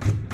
you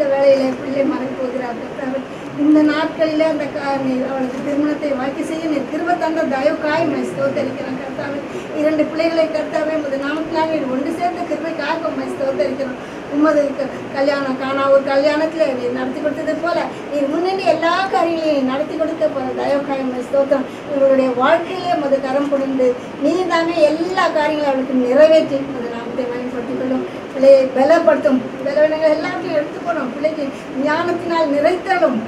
இந்த வேலையில பிள்ளை மறைந்து போகிறார். இந்த நாட்களில் அந்த அவளுக்கு திருமணத்தை வாக்கி செய்ய நீர் திரும்ப தந்த தயவுக்காய் உண்மை ஸ்தோத்தரிக்கிறோம் கர்த்தாவே இரண்டு பிள்ளைகளை கர்த்தாவே உமது நாமத்திலாக ஒன்று சேர்ந்த கிருபைக்காக உண்மை ஸ்தோத்தரிக்கிறோம். உமது கல்யாணம் காணா ஒரு கல்யாணத்தில் நீ நடத்தி கொடுத்தது போல நீ முன்னணி எல்லா காரியங்களையும் நடத்தி கொடுத்த போல தயவுக்காய் மை ஸ்தோத்திரம். இவருடைய வாழ்க்கையிலே உமது கரம் கொடுந்து நீ தானே எல்லா காரியங்களும் அவளுக்கு நிறைவேற்றி உமது நாமத்தை பயன்படுத்திக் கொள்ளும். பிள்ளையை பலப்படுத்தும். பலவீனங்கள் எல்லாத்தையும் எடுத்துக்கொள்ளும் பிள்ளைக்கு ஞானத்தினால் நிறைத்தலும்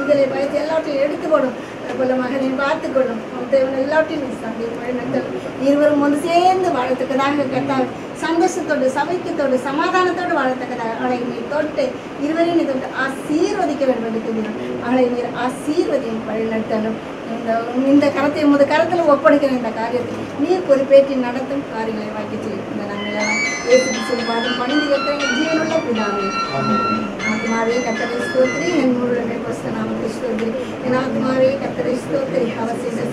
இதிலே பயத்தை எல்லாத்தையும் எடுத்துக்கொள்ளும் போல மகனை பார்த்துக்கொள்ளும் தேவன் எல்லாத்தையும் நீ வழிநடத்தலும் இருவரும் ஒன்று சேர்ந்து வாழத்தக்கதாக கர்த்தாவே சந்தோஷத்தோடு சமைக்கத்தோடு சமாதானத்தோடு வாழத்தக்கதாக. அவளை நீர் தொட்டு இருவரையும் நீ தொட்டு ஆசீர்வதிக்க வேண்டும் என்று தெரியும் அவளை நீர் ஆசீர்வதியும் வழிநடத்தலும். இந்த இந்த கரத்தை உமது கரத்தில் ஒப்படைக்கிற இந்த காரியத்தை நீர் பொறுப்பேற்றி நடத்தும் காரியங்களை வாங்கி செய்யும் இந்த நாங்கள் ஏற்று செய்வாதும் பணிந்து கேட்கிற ஜீவனுள்ள பிதாவே ஆத்மாவே கத்தரை ஸ்தோத்திரி என் முழுமை பஸ்த நாமத்தை ஸ்தோத்திரி என் ஆத்மாவே கத்தரை ஸ்தோத்திரி அவர் செய்த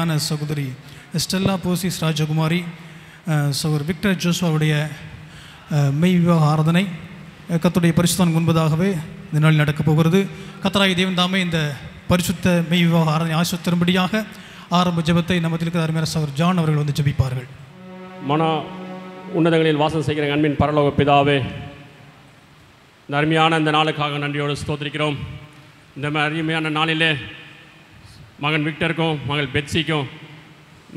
அருமையான சகோதரி ஸ்டெல்லா போசிஸ் ராஜகுமாரி சகோதர் விக்டர் ஜோஸ்வாவுடைய மெய் விவாக ஆராதனை கத்துடைய பரிசுத்தான் முன்பதாகவே இந்த நாள் நடக்கப் போகிறது. கத்தராய தேவன் தாமே இந்த பரிசுத்த மெய் விவாக ஆராதனை ஆசிரியத்திரும்படியாக ஆரம்ப ஜெபத்தை நமத்தில் இருக்கிற அருமையான சகோதர் ஜான் அவர்கள் வந்து ஜபிப்பார்கள். மன உன்னதங்களில் வாசம் செய்கிற அன்பின் பரலோக பிதாவே இந்த அருமையான இந்த நாளுக்காக நன்றியோடு ஸ்தோத்திரிக்கிறோம். இந்த மாதிரி அருமையான நாளிலே மகன் விக்டருக்கும் மகள் பெட்சிக்கும்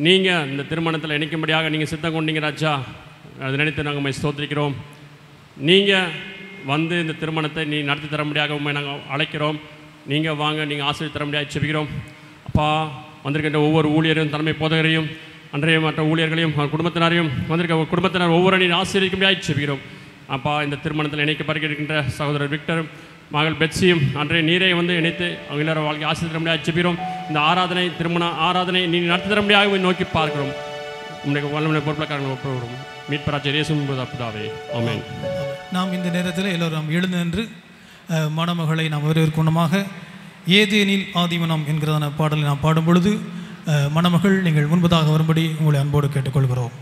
நீங்கள் இந்த திருமணத்தில் இணைக்கும்படியாக நீங்கள் சித்தம் கொண்டீங்க ராஜா. அதை நினைத்து நாங்கள் உண்மை ஸ்தோத்திரிக்கிறோம். நீங்கள் வந்து இந்த திருமணத்தை நீ நடத்தி தர முடியாத உண்மை நாங்கள் அழைக்கிறோம். நீங்கள் வாங்க நீங்கள் ஆசிரியர் தர முடியாது செபிக்கிறோம் அப்பா வந்திருக்கின்ற ஒவ்வொரு ஊழியரையும் தலைமை போதகரையும் அன்றைய மற்ற ஊழியர்களையும் குடும்பத்தினரையும் வந்திருக்க ஒரு குடும்பத்தினர் ஒவ்வொரு அணியும் ஆசிரியக்கும்படியாக செபிக்கிறோம் அப்பா இந்த திருமணத்தில் இணைக்கப்படுகின்ற சகோதரர் விக்டரும் மகள் பெட்சியும் அன்றைய நீரை வந்து இணைத்து அவங்க எல்லாரும் வாழ்க்கை ஆசிரியர் தரும்படியாக செபிக்கிறோம் இந்த ஆராதனை திருமண ஆராதனை நீ நடத்தி தரும்படியாக நோக்கி பார்க்கிறோம். உங்களுடைய வல்லமை பொறுப்பிலக்காரங்கள் ஒப்புகிறோம் மீட்பராஜர் இயேசு பிதாவே ஆமென். நாம் இந்த நேரத்தில் எல்லோரும் எழுந்து நின்று மணமகளை நாம் வரவேற்கணுமாக ஏதேனில் ஆதிமனம் என்கிறதான பாடலை நாம் பாடும் பொழுது மணமகள் நீங்கள் முன்பதாக வரும்படி உங்களை அன்போடு கேட்டுக்கொள்கிறோம்.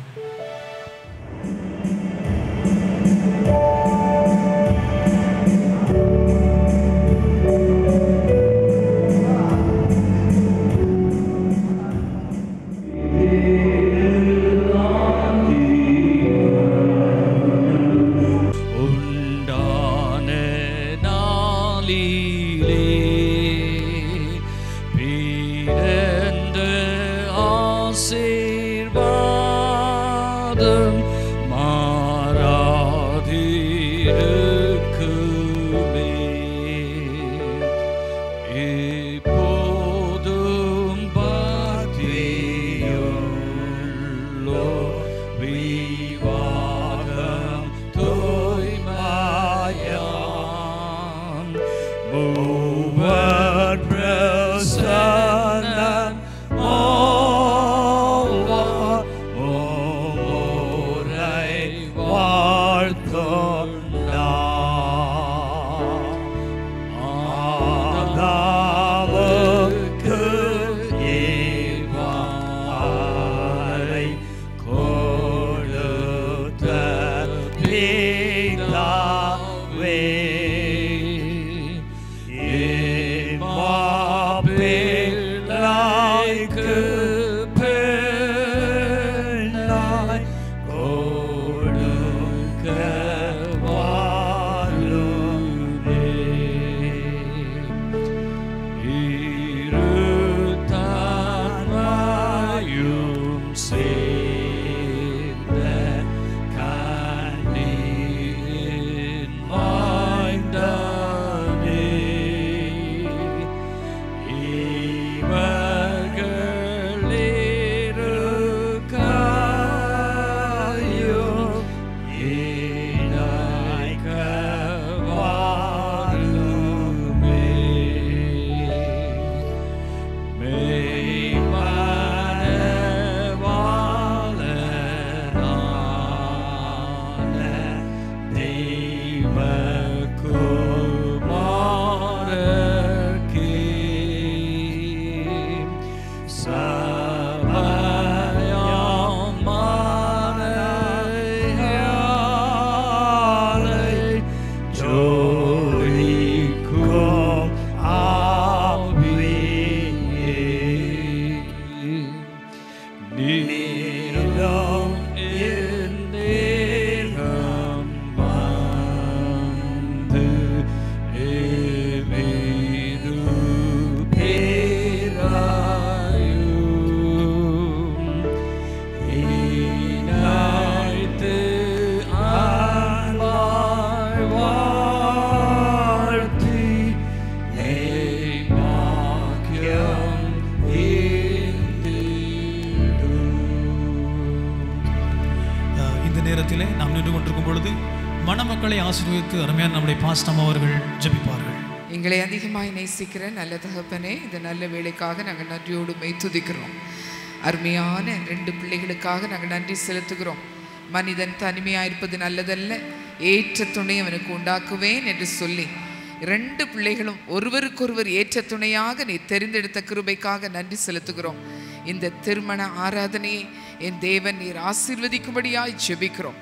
இந்த நாம் நின்று கொண்டிருக்கும் பொழுது மணமக்களை ஆசீர்வித்து அருமையான நம்முடைய பாஸ்டம் அவர்கள் ஜபிப்பார்கள். எங்களை அதிகமாக நேசிக்கிற நல்ல தகப்பனே இந்த நல்ல வேலைக்காக நாங்கள் நன்றியோடு மெய் துதிக்கிறோம். அருமையான ரெண்டு பிள்ளைகளுக்காக நாங்கள் நன்றி செலுத்துகிறோம். மனிதன் தனிமையாக இருப்பது நல்லதல்ல ஏற்ற துணை அவனுக்கு உண்டாக்குவேன் என்று சொல்லி இரண்டு பிள்ளைகளும் ஒருவருக்கொருவர் ஏற்ற துணையாக நீ தெரிந்தெடுத்த கிருபைக்காக நன்றி செலுத்துகிறோம். இந்த திருமண ஆராதனையை என் தேவன் நீர் ஆசீர்வதிக்கும்படியாய் ஜெபிக்கிறோம்.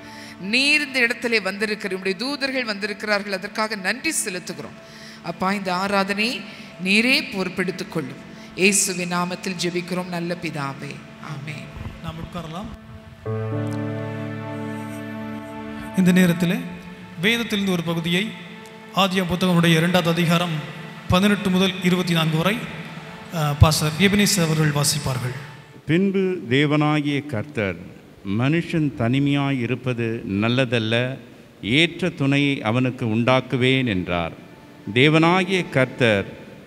நீர் இந்த இடத்திலே வந்திருக்கிற உடைய தூதர்கள் வந்திருக்கிறார்கள் அதற்காக நன்றி செலுத்துகிறோம். அப்பா இந்த ஆராதனையை நீரே பொறுப்பெடுத்துக் கொள்ளும். இயேசுவி நாமத்தில் ஜெபிக்கிறோம் நல்ல பிதாவே. ஆமே நாம் உட்காரலாம். இந்த நேரத்தில் வேதத்திலிருந்து ஒரு பகுதியை ஆதியம் புத்தகமுடைய இரண்டாவது அதிகாரம் பதினெட்டு முதல் இருபத்தி நான்கு வரை பாசர் எபினிஸ் அவர்கள் வாசிப்பார்கள். பின்பு தேவனாகிய கர்த்தர் மனுஷன் தனிமையாய் இருப்பது நல்லதல்ல ஏற்ற துணையை அவனுக்கு உண்டாக்குவேன் என்றார். தேவனாகிய கர்த்தர்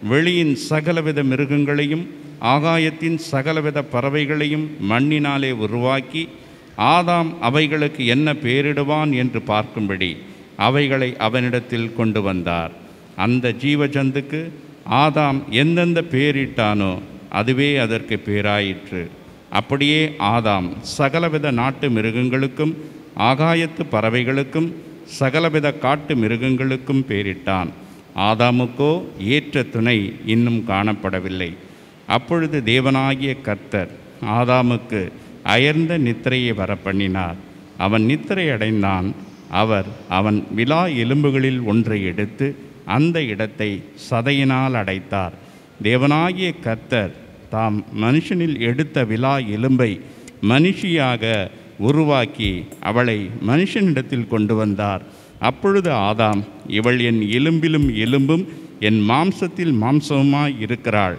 வெளியின் சகலவித மிருகங்களையும் ஆகாயத்தின் சகலவித பறவைகளையும் மண்ணினாலே உருவாக்கி ஆதாம் அவைகளுக்கு என்ன பெயரிடுவான் என்று பார்க்கும்படி அவைகளை அவனிடத்தில் கொண்டு வந்தார். அந்த ஜீவஜந்துக்கு ஆதாம் எந்தெந்த பேரிட்டானோ அதுவே அதற்கு பேராயிற்று. அப்படியே ஆதாம் சகலவித நாட்டு மிருகங்களுக்கும் ஆகாயத்து பறவைகளுக்கும் சகலவித காட்டு மிருகங்களுக்கும் பேரிட்டான். ஆதாமுக்கோ ஏற்ற துணை இன்னும் காணப்படவில்லை. அப்பொழுது தேவனாகிய கர்த்தர் ஆதாமுக்கு அயர்ந்த நித்திரையை வரப்பண்ணினார். அவன் நித்திரை அடைந்தான் அவர் அவன் விலா எலும்புகளில் ஒன்றை எடுத்து அந்த இடத்தை சதையினால் அடைத்தார். தேவனாகிய கர்த்தர் தாம் மனுஷனில் எடுத்த விலா எலும்பை மனுஷியாக உருவாக்கி அவளை மனுஷனிடத்தில் கொண்டு வந்தார். அப்பொழுது ஆதாம் இவள் என் எலும்பிலும் எலும்பும் என் மாம்சத்தில் மாம்சமுமாய் இருக்கிறாள்.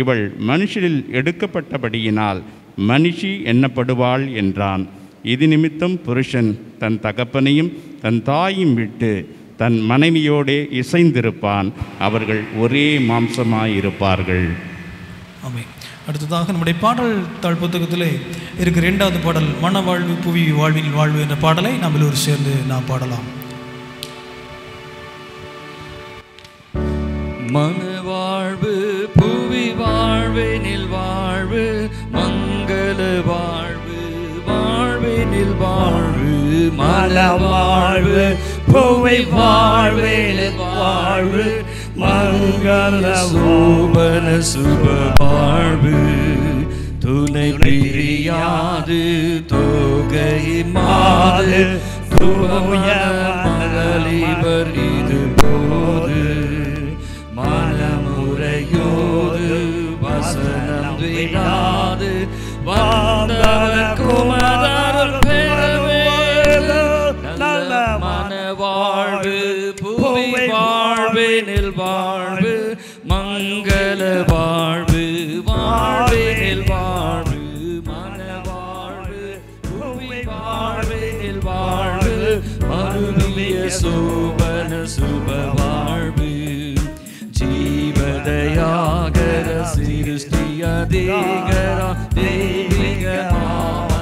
இவள் மனுஷனில் எடுக்கப்பட்டபடியினால் மனுஷி எண்ணப்படுவாள் என்றான். இது நிமித்தம் புருஷன் தன் தகப்பனையும் தன் தாயும் விட்டு தன் மனைவியோடே இசைந்திருப்பான். அவர்கள் ஒரே மாம்சமாயிருப்பார்கள். ஆமென். அடுத்ததாக நம்முடைய பாடல் தாழ் புத்தகத்திலே இருக்கிற இரண்டாவது பாடல் மன வாழ்வு புவி வாழ்வில் வாழ்வு என்ற பாடலை நாம் எல்லோரும் சேர்ந்து நாம் பாடலாம். மன வாழ்வு மல வாழ்வு புவை வாழ்வினில் வாழ்வு மங்கள சோபன சுப வாழ்வு. துணை பிரியாது தோகை மாறு தூய மகளிவர் இது போது. மனமுறையோடு வசனம் விடாது வந்தவர் குமரா super, super, Barbie! Barbie. Dzīvē jāgara, sirds tie digera, digera.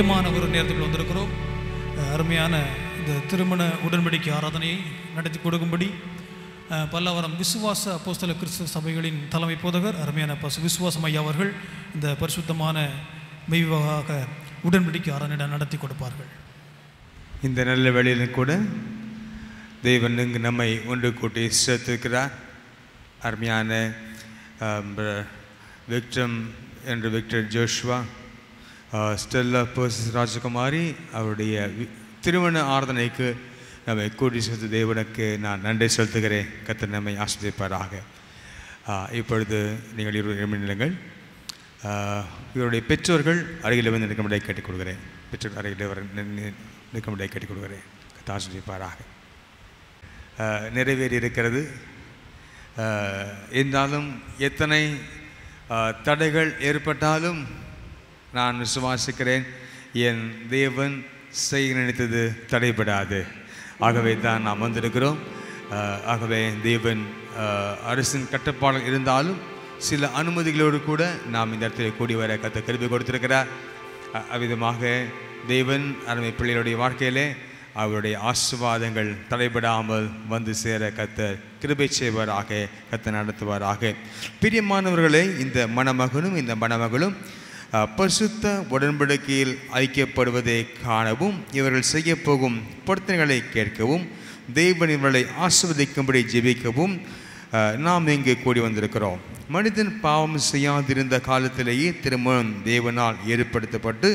முக்கியமான ஒரு நேரத்தில் வந்திருக்கிறோம். அருமையான இந்த திருமண உடன்படிக்கை ஆராதனையை நடத்தி கொடுக்கும்படி அஹ், பல்லவரம் விசுவாச அப்போஸ்தல கிறிஸ்துவ சபைகளின் தலைமை போதகர் அருமையான பசு விசுவாசம் ஐயா அவர்கள் இந்த பரிசுத்தமான மெய்வாக உடன்படிக்கை ஆராதனை நடத்தி கொடுப்பார்கள். இந்த நல்ல வேளையிலும் கூட தெய்வன் இங்கு நம்மை ஒன்று கூட்டி சேர்த்திருக்கிறார். அருமையான விக்ரம் என்று Victor Joshua Stella purchase Rajakumari அவருடைய திருமண ஆராதனைக்கு நம்மை கூட்டி சேர்த்து தேவனுக்கு நான் நன்றி செலுத்துகிறேன். கத்த நம்மை ஆசிரியப்பாராக இப்பொழுது நீங்கள் இருவர் நிமிடங்கள் இவருடைய பெற்றோர்கள் அருகில் வந்து நிற்கும்படியாக கேட்டுக்கொள்கிறேன் பெற்றோர் அருகில் வர நி- நி- நிற்கும்படியாக கேட்டுக்கொள்கிறேன் கத்த ஆசிரியப்பாராக நிறைவேறி இருக்கிறது. இருந்தாலும் எத்தனை தடைகள் ஏற்பட்டாலும் நான் விசுவாசிக்கிறேன். என் தேவன் செய்ய நினைத்தது தடைபடாது. ஆகவே தான் நாம் வந்திருக்கிறோம். ஆகவே தேவன் அரசின் கட்டுப்பாடு இருந்தாலும் சில அனுமதிகளோடு கூட நாம் இந்த இடத்துல கூடி வர கத்த கருவி கொடுத்திருக்கிறார். அவ்விதமாக தேவன் அருமை பிள்ளைகளுடைய வாழ்க்கையிலே அவருடைய ஆசிர்வாதங்கள் தடைபடாமல் வந்து சேர கத்த கிருபை செய்வாராக கத்த நடத்துவாராக. பிரியமானவர்களே இந்த மணமகனும் இந்த மணமகளும் பரிசுத்த உடன்படிக்கையில் ஐக்கியப்படுவதை காணவும் இவர்கள் செய்யப்போகும் பொருத்தனைகளை கேட்கவும் தேவன் இவர்களை ஆசிர்வதிக்கும்படி ஜெபிக்கவும் நாம் இங்கு கூடி வந்திருக்கிறோம். மனிதன் பாவம் செய்யாதிருந்த காலத்திலேயே திருமணம் தேவனால் ஏற்படுத்தப்பட்டு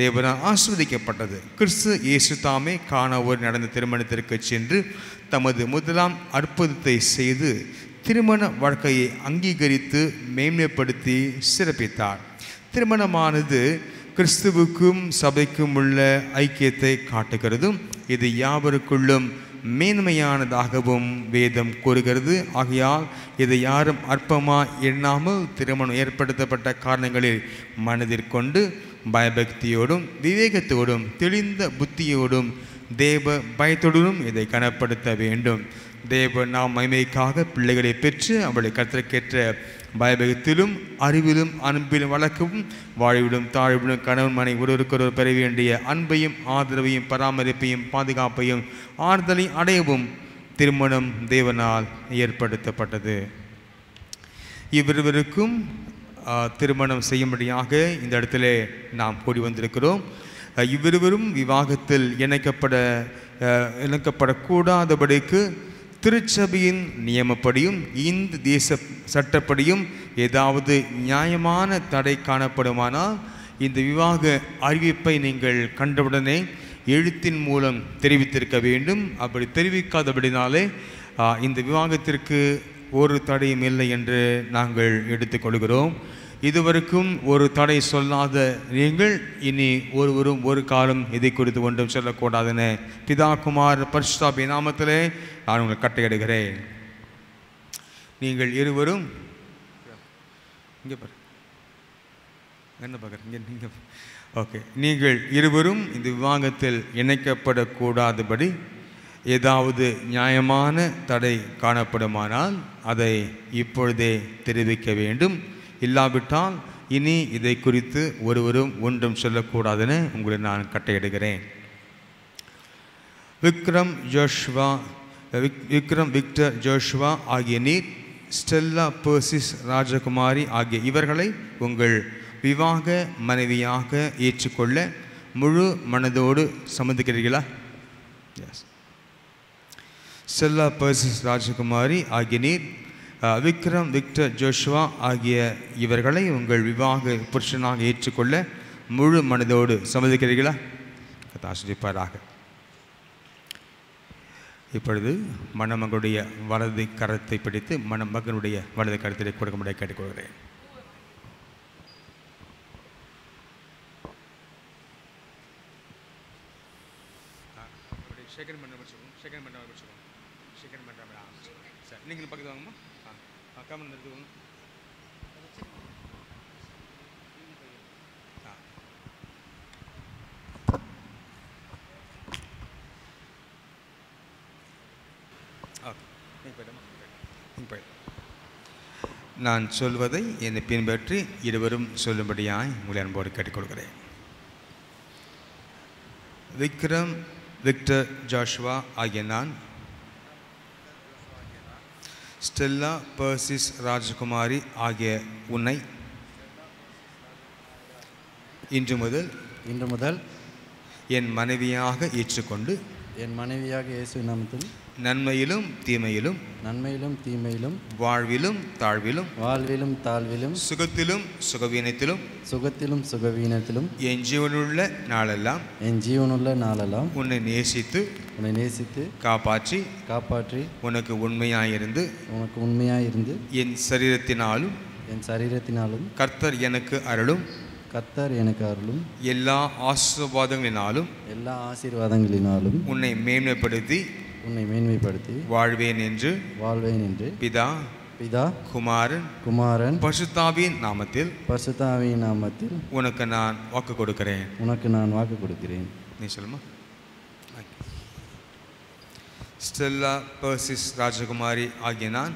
தேவனால் ஆஸ்வதிக்கப்பட்டது கிறிஸ்து இயேசு தாமே காணவர் நடந்த திருமணத்திற்கு சென்று தமது முதலாம் அற்புதத்தை செய்து திருமண வாழ்க்கையை அங்கீகரித்து மேன்மைப்படுத்தி சிறப்பித்தார். திருமணமானது கிறிஸ்துவுக்கும் சபைக்கும் உள்ள ஐக்கியத்தை காட்டுகிறதும் இது யாவருக்குள்ளும் மேன்மையானதாகவும் வேதம் கூறுகிறது. ஆகையால் இதை யாரும் அற்பமாக எண்ணாமல் திருமணம் ஏற்படுத்தப்பட்ட காரணங்களில் மனதிற்கொண்டு பயபக்தியோடும் விவேகத்தோடும் தெளிந்த புத்தியோடும் தேவ பயத்தோடும் இதை கனப்படுத்த வேண்டும். தேவ நாம் மைமைக்காக பிள்ளைகளை பெற்று அவளை கத்திரக்கேற்ற பயபகத்திலும் அறிவிலும் அன்பிலும் வளர்க்கவும் வாழ்விலும் தாழ்விலும் கணவன் மனை ஒருவருக்கொருவர் பெற வேண்டிய அன்பையும் ஆதரவையும் பராமரிப்பையும் பாதுகாப்பையும் ஆறுதலை அடையவும் திருமணம் தேவனால் ஏற்படுத்தப்பட்டது. இவ்விருவருக்கும் திருமணம் செய்யும்படியாக இந்த இடத்துல நாம் கூடி வந்திருக்கிறோம். இவ்விருவரும் விவாகத்தில் இணைக்கப்பட இணைக்கப்படக்கூடாதபடிக்கு திருச்சபையின் நியமப்படியும் இந்து தேச சட்டப்படியும் ஏதாவது நியாயமான தடை காணப்படுமானால் இந்த விவாக அறிவிப்பை நீங்கள் கண்டவுடனே எழுத்தின் மூலம் தெரிவித்திருக்க வேண்டும். அப்படி தெரிவிக்காதபடினாலே இந்த விவாகத்திற்கு ஒரு தடையும் இல்லை என்று நாங்கள் எடுத்துக்கொள்கிறோம். இதுவரைக்கும் ஒரு தடை சொல்லாத நீங்கள் இனி ஒருவரும் ஒரு காலம் இதை குறித்து ஒன்றும் சொல்லக்கூடாதுன்னு பிதா குமார் பரிசுத்தாபி நாமத்திலே நான் உங்களை கட்டையிடுகிறேன் நீங்கள் இருவரும் இங்கே பாரு. என்ன பார்க்குறேன் இங்கே நீங்கள் ஓகே நீங்கள் இருவரும் இந்த விவாகத்தில் இணைக்கப்படக்கூடாதபடி ஏதாவது நியாயமான தடை காணப்படுமானால் அதை இப்பொழுதே தெரிவிக்க வேண்டும். இல்லாவிட்டால் இனி இதை குறித்து ஒருவரும் ஒன்றும் சொல்லக்கூடாதுன்னு உங்களை நான் கட்டையிடுகிறேன் விக்ரம் ஜோஷ்வா விக்- விக்ரம் விக்டர் ஜோஷ்வா ஆகிய நீர் ஸ்டெல்லா பர்சிஸ் ராஜகுமாரி ஆகிய இவர்களை உங்கள் விவாக மனைவியாக ஏற்றுக்கொள்ள முழு மனதோடு சம்மதிக்கிறீர்களா? எஸ் ஸ்டெல்லா பர்சிஸ் ராஜகுமாரி ஆகிய நீர் விக்ரம் விக்டர் ஜோஷ்வா ஆகிய இவர்களை உங்கள் விவாக புருஷனாக ஏற்றுக்கொள்ள முழு மனதோடு சம்மதிக்கிறீர்களா? கதாசிரிப்பாராக இப்பொழுது மணமகனுடைய வலது கரத்தை பிடித்து மணமகனுடைய வலது கொடுக்க கொடுக்கும்படியாக கேட்டுக்கொள்கிறேன். நான் சொல்வதை என்னை பின்பற்றி இருவரும் சொல்லும்படியாய் உங்களை அன்போடு கேட்டுக்கொள்கிறேன். விக்ரம் விக்டர் ஜாஷுவா ஆகிய நான் ஸ்டெல்லா பர்சிஸ் ராஜகுமாரி ஆகிய உன்னை இன்று முதல் இன்று முதல் என் மனைவியாக ஏற்றுக்கொண்டு என் மனைவியாக இயேசு நாமத்தில் நன்மையிலும் தீமையிலும் நன்மையிலும் தீமையிலும் வாழ்விலும் தாழ்விலும் வாழ்விலும் தாழ்விலும் சுகத்திலும் சுகவீனத்திலும் சுகத்திலும் சுகவீனத்திலும் என் ஜீவனுள்ள நாளெல்லாம் என் ஜீவனுள்ள நாளெல்லாம் உன்னை நேசித்து உன்னை நேசித்து காப்பாற்றி காப்பாற்றி உனக்கு உண்மையாயிருந்து உனக்கு உண்மையாக இருந்து என் சரீரத்தினாலும் என் சரீரத்தினாலும் கர்த்தர் எனக்கு அருளும். கர்த்தர் எனக்கு அருளும். எல்லா ஆசீர்வாதங்களினாலும் எல்லா ஆசீர்வாதங்களினாலும் உன்னை மேன்மைப்படுத்தி உன்னை மேன்மைப்படுத்தி வாழ்வேன் என்று வாழ்வேன் என்று பிதா பிதா குமாரன் குமாரன் பசுத்தாவின் நாமத்தில் பசுதாவின் நாமத்தில் உனக்கு நான் வாக்கு கொடுக்கிறேன். உனக்கு நான் வாக்கு கொடுக்கிறேன். நீ சொல்லுமா? ஸ்டெல்லா பர்சிஸ் ராஜகுமாரி ஆகிய நான்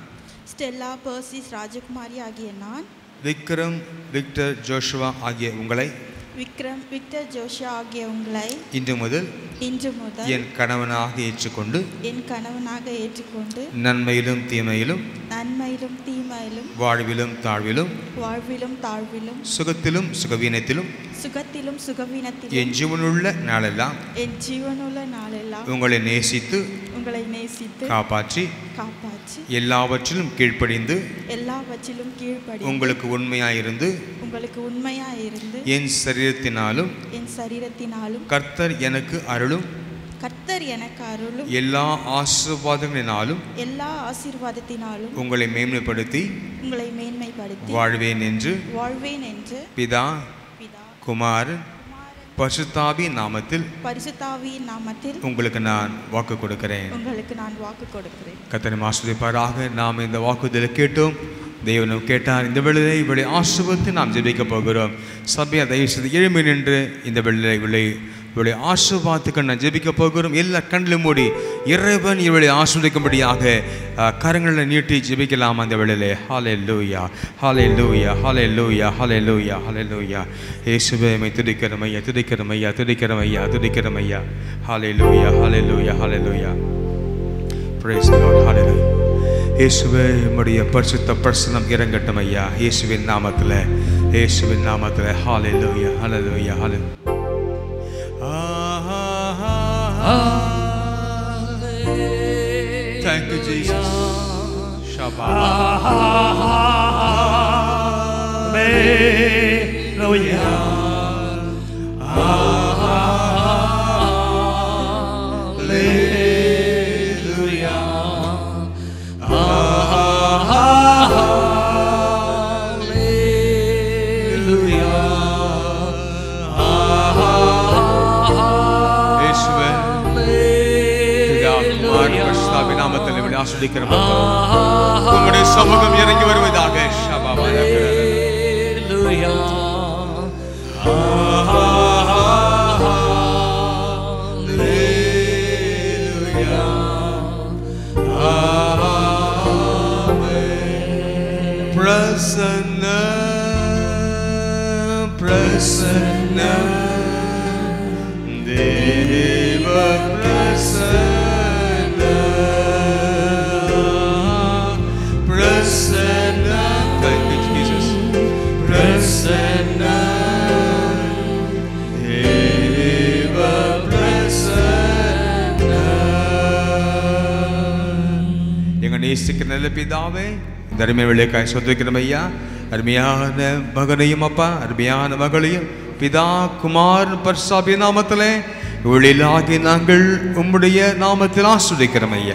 ஸ்டெல்லா பர்சிஸ் ராஜகுமாரி ஆகிய நான் விக்ரம் விக்டர் ஜோஷுவா ஆகிய உங்களை விக்ரம் விக்டர் ஜோஷா ஆகிய உங்களை இன்று முதல் இன்று முதல் என் கணவனாக ஏற்றுக்கொண்டு என் கணவனாக ஏற்றுக்கொண்டு நன்மையிலும் தீமையிலும் நன்மையிலும் தீமையிலும் வாழ்விலும் தாழ்விலும் வாழ்விலும் தாழ்விலும் சுகத்திலும் சுகவீனத்திலும் சுகத்திலும் சுகவீனத்திலும் என் ஜீவனுள்ள நாளெல்லாம் என் ஜீவனுள்ள நாளெல்லாம் உங்களை நேசித்து உங்களை நேசித்து காப்பாற்றி காப்பாற்றி எல்லாவற்றிலும் கீழ்ப்படிந்து எல்லாவற்றிலும் கீழ்ப்படி உங்களுக்கு உண்மையாயிருந்து உங்களுக்கு உண்மையாயிருந்து என் சரீரத்தினாலும் என் சரீரத்தினாலும் கர்த்தர் எனக்கு அருளும். கர்த்தர் எனக்கு அருளும். எல்லா ஆசீர்வாதங்களினாலும் எல்லா ஆசீர்வாதத்தினாலும் உங்களை மேன்மைப்படுத்தி உங்களை மேன்மைப்படுத்தி வாழ்வேன் என்று வாழ்வேன் என்று பிதா பிதா குமார் பசுத்தாபி நாமத்தில் பரிசுத்தாவியின் நாமத்தில் உங்களுக்கு நான் வாக்கு கொடுக்கிறேன். உங்களுக்கு நான் வாக்கு கொடுக்கிறேன். கத்தனை ஆசிரியப்பாராக நாம் இந்த வாக்குதலை கேட்டோம். தேவனும் கேட்டார் இந்த வேளையை இவளை ஆசிர்வத்து நாம் ஜெபிக்க போகிறோம். சபையை தயவு செய்து எழுமி நின்று இந்த வேளையை இவளை இவளை ஆசிர்வாத்துக்கு நான் ஜெபிக்க போகிறோம். எல்லா கண்ணிலும் மூடி இறைவன் இவளை ஆசிர்வதிக்கும்படியாக அஹ், கரங்களை நீட்டி ஜெபிக்கலாம் அந்த வேளையிலே. ஹாலே லூயா ஹாலே லூயா ஹாலே லூயா ஹாலே லூயா ஹாலே லூயா இயேசுவே மை துதிக்கிறோம் ஐயா துதிக்கிறோம் ஐயா துதிக்கிறோம் ஐயா துதிக்கிறோம் ஐயா. ஹாலே லூயா ஹாலே லூயா ஹாலே லூயா பிரைஸ் லார்ட் ஹாலே லூயா இயேசுவே உம்முடைய பரிசுத்த பிரசனம் இறங்கட்டும் ஐயா. இயேசுவின் நாமத்தில் இயேசுவின் நாமத்தில். Hallelujah hallelujah Thank Jesus. Shabbat. Hallelujah. நாமத்தில் உங்களுடைய சமூகம் இறங்கி வருவதாக. இந்த அருமை விளைக்காய் சொத்துக்கிறோம் ஐயா. அருமையான மகனையும் அப்பா அருமையான மகளையும் பிதா குமார் பர்சாபி நாமத்திலே இவளிலாகி நாங்கள் உம்முடைய நாமத்தில் ஆஸ்வதிக்கிறோம் ஐயா.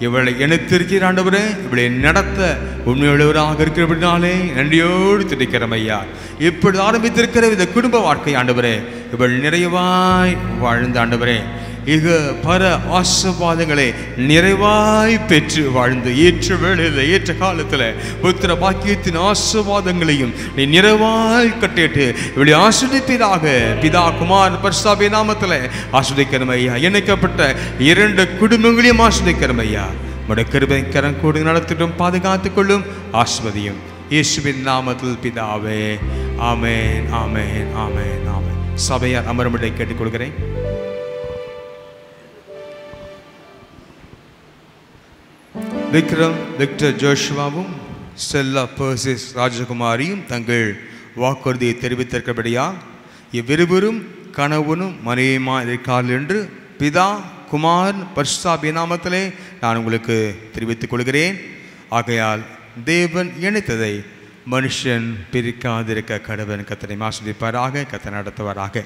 இவளை இணைத்திருக்கிற ஆண்டவரே இவளை நடத்த உண்மையுள்ளவராக இருக்கிறபடினாலே நன்றியோடு துடிக்கிறோம் ஐயா. இப்பொழுது ஆரம்பித்திருக்கிற இந்த குடும்ப வாழ்க்கை ஆண்டவரே இவள் நிறைவாய் வாழ்ந்த ஆண்டவரே. இது பல ஆசீர்வாதங்களை நிறைவாய் பெற்று வாழ்ந்து ஏற்ற வேளையில் ஏற்ற காலத்தில் புத்திர பாக்கியத்தின் ஆசீர்வாதங்களையும் நீ நிறைவாய் கட்டிட்டு இப்படி ஆஸ்வதிப்பீராக பிதா குமார் பர்சாபி நாமத்தில் ஆஸ்வதிக்கிறோம் ஐயா. இணைக்கப்பட்ட இரண்டு குடும்பங்களையும் ஆஸ்வதிக்கிறோம் ஐயா. உடைய கிருபை கரம் கூடு நடத்திட்டும் பாதுகாத்துக் கொள்ளும் ஆஸ்வதியும் இயேசுவின் நாமத்தில் பிதாவே. ஆமேன் ஆமேன் ஆமேன் ஆமேன். சபையார் அமரும்படி கேட்டுக்கொள்கிறேன். விக்ரம் விக்டர் ஜோஷ்வாவும் செல்லா பர்சிஸ் ராஜகுமாரியும் தங்கள் வாக்குறுதியை தெரிவித்திருக்கிறபடியால் இவ்விருவரும் கணவனும் மனைவியுமா இருக்கார்கள் என்று பிதா குமார் பர்ஷா பினாமத்திலே நான் உங்களுக்கு தெரிவித்துக் கொள்கிறேன். ஆகையால் தேவன் இணைத்ததை மனுஷன் பிரிக்காதிருக்க கடவன் கத்தனை மாசிப்பாராக கத்தை நடத்துவாராக.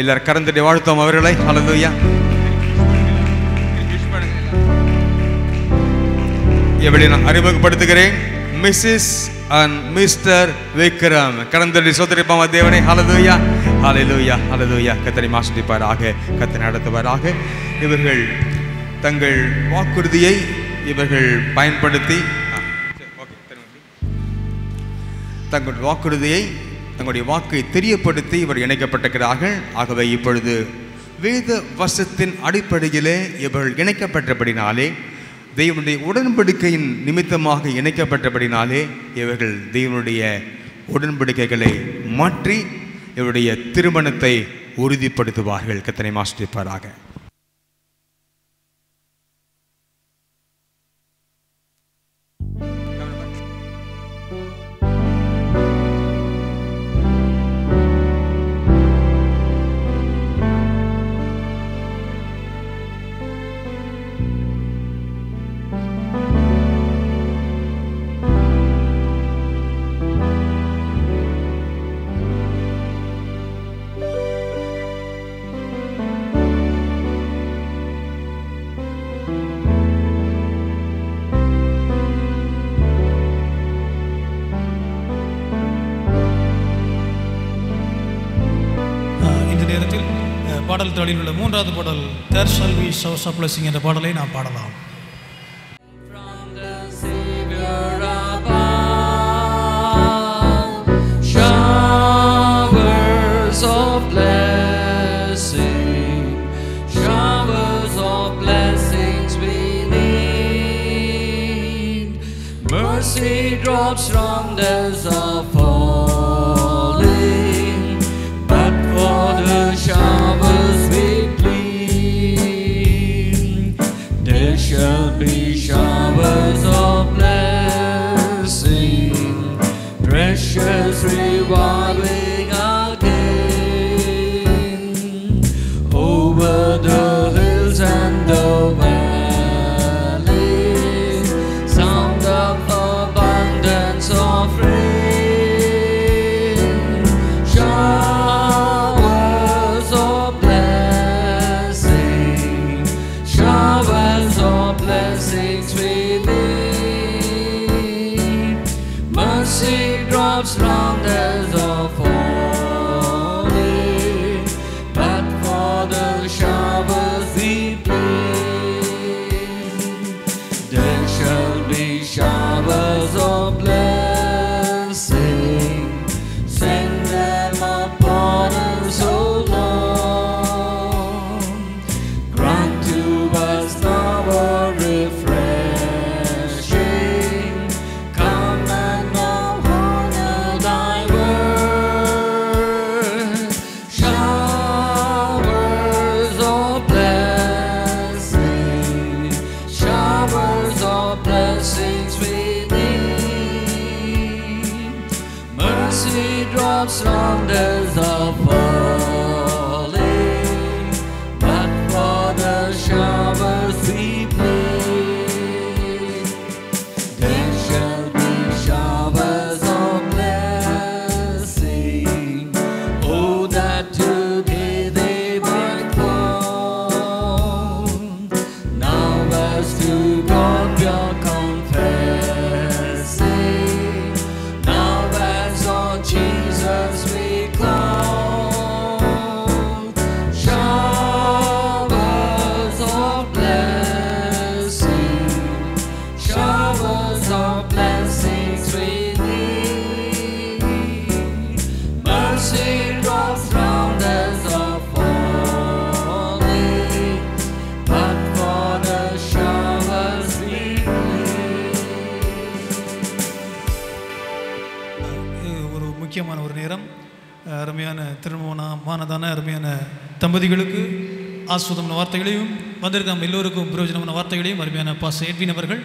எல்லாரும் கறந்துட்டு வாழ்த்தோம் அவர்களை. ஹalleluya எப்படி நான் அறிமுகப்படுத்துகிறேன்? மிஸ்ஸஸ் அண்ட் மிஸ்டர் விக்ரம் கடந்தடி சோதரிப்பாம தேவனை? ஹalleluya ஹalleluya ஹalleluya கத்தனை மாசடிப்பாராக கத்தனை நடத்துவாராக. இவர்கள் தங்கள் வாக்குறுதியை இவர்கள் பயன்படுத்தி தங்கள் வாக்குறுதியை தங்களுடைய வாக்கை தெரியப்படுத்தி இவர் இணைக்கப்பட்டிருக்கிறார்கள். ஆகவே இப்பொழுது வேத வசத்தின் அடிப்படையிலே இவர்கள் இணைக்கப்பட்டபடினாலே தெய்வனுடைய உடன்படிக்கையின் நிமித்தமாக இணைக்கப்பட்டபடினாலே இவர்கள் தெய்வனுடைய உடன்படிக்கைகளை மாற்றி இவருடைய திருமணத்தை உறுதிப்படுத்துவார்கள். கத்தனை மாஸ்டிப்பாராக பாடல் தடியில் உள்ள மூன்றாவது பாடல் there shall be showers of blessing என்ற பாடலை நான் பாடலாம் Mercy drops from the above. ஆஸ்வதமான வார்த்தைகளையும் வந்திருக்க நம்ம எல்லோருக்கும் பிரயோஜனமான வார்த்தைகளையும் அருமையான பாச எட்வின் அவர்கள்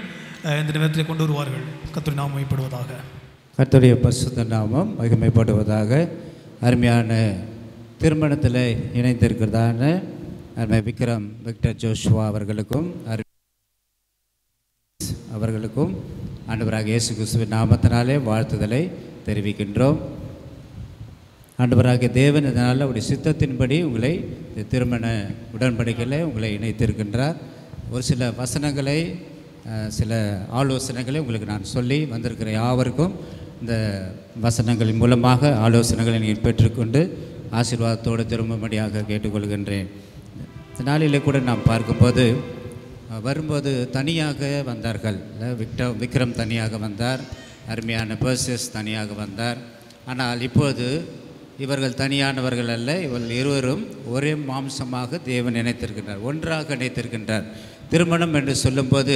இந்த நேரத்தில் கொண்டு வருவார்கள். கத்திரி நாம் மைப்படுவதாக கத்துடைய பசுத்த நாமம் மகிமைப்படுவதாக அருமையான திருமணத்தில் இணைந்திருக்கிறதான அருமை விக்ரம் விக்டர் ஜோஷுவா அவர்களுக்கும் அரு அவர்களுக்கும் ஆண்டவராக இயேசு கிறிஸ்துவின் நாமத்தினாலே வாழ்த்துதலை தெரிவிக்கின்றோம். ஆண்டவராக தேவன் இதனால் அவருடைய சித்தத்தின்படி உங்களை திருமண உடன்படிக்கையில் உங்களை இணைத்திருக்கின்றார். ஒரு சில வசனங்களை சில ஆலோசனைகளை உங்களுக்கு நான் சொல்லி வந்திருக்கிற யாவருக்கும் இந்த வசனங்களின் மூலமாக ஆலோசனைகளை நீங்கள் பெற்றுக்கொண்டு ஆசீர்வாதத்தோடு திரும்பும்படியாக கேட்டுக்கொள்கின்றேன். இந்த நாளிலே கூட நாம் பார்க்கும்போது வரும்போது தனியாக வந்தார்கள். விக்ரம் விக்ரம் தனியாக வந்தார். அருமையான பர்சஸ் தனியாக வந்தார். ஆனால் இப்போது இவர்கள் தனியானவர்கள் அல்ல இவர்கள் இருவரும் ஒரே மாம்சமாக தேவன் இணைத்திருக்கின்றார் ஒன்றாக இணைத்திருக்கின்றார். திருமணம் என்று சொல்லும்போது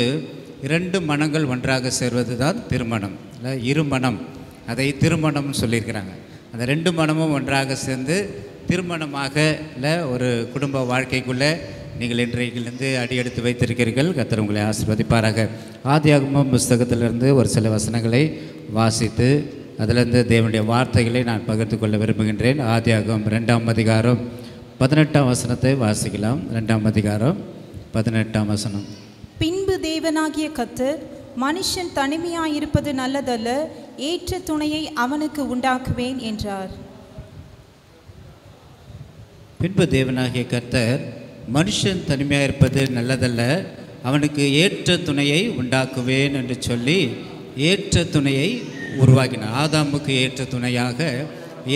இரண்டு மனங்கள் ஒன்றாக சேர்வது தான் திருமணம். இல்லை இருமணம் அதை திருமணம்னு சொல்லியிருக்கிறாங்க. அந்த ரெண்டு மனமும் ஒன்றாக சேர்ந்து திருமணமாக இல்லை ஒரு குடும்ப வாழ்க்கைக்குள்ளே நீங்கள் இன்றைக்கிலிருந்து அடியெடுத்து வைத்திருக்கிறீர்கள். கத்தர் உங்களை ஆசிர்வதிப்பாராக. ஆதியாகம புஸ்தகத்திலிருந்து ஒரு சில வசனங்களை வாசித்து அதிலிருந்து தேவனுடைய வார்த்தைகளை நான் பகிர்ந்து கொள்ள விரும்புகின்றேன். ஆதியாகமம் ரெண்டாம் அதிகாரம் பதினெட்டாம் வசனத்தை வாசிக்கலாம். ரெண்டாம் அதிகாரம் பதினெட்டாம் வசனம். பின்பு தேவனாகிய கர்த்தர் மனுஷன் தனிமையாயிருப்பது நல்லதல்ல ஏற்ற துணையை அவனுக்கு உண்டாக்குவேன் என்றார். பின்பு தேவனாகிய கர்த்தர் மனுஷன் தனிமையாக இருப்பது நல்லதல்ல அவனுக்கு ஏற்ற துணையை உண்டாக்குவேன் என்று சொல்லி ஏற்ற துணையை உருவாக்கினார் ஆதாமுக்கு ஏற்ற துணையாக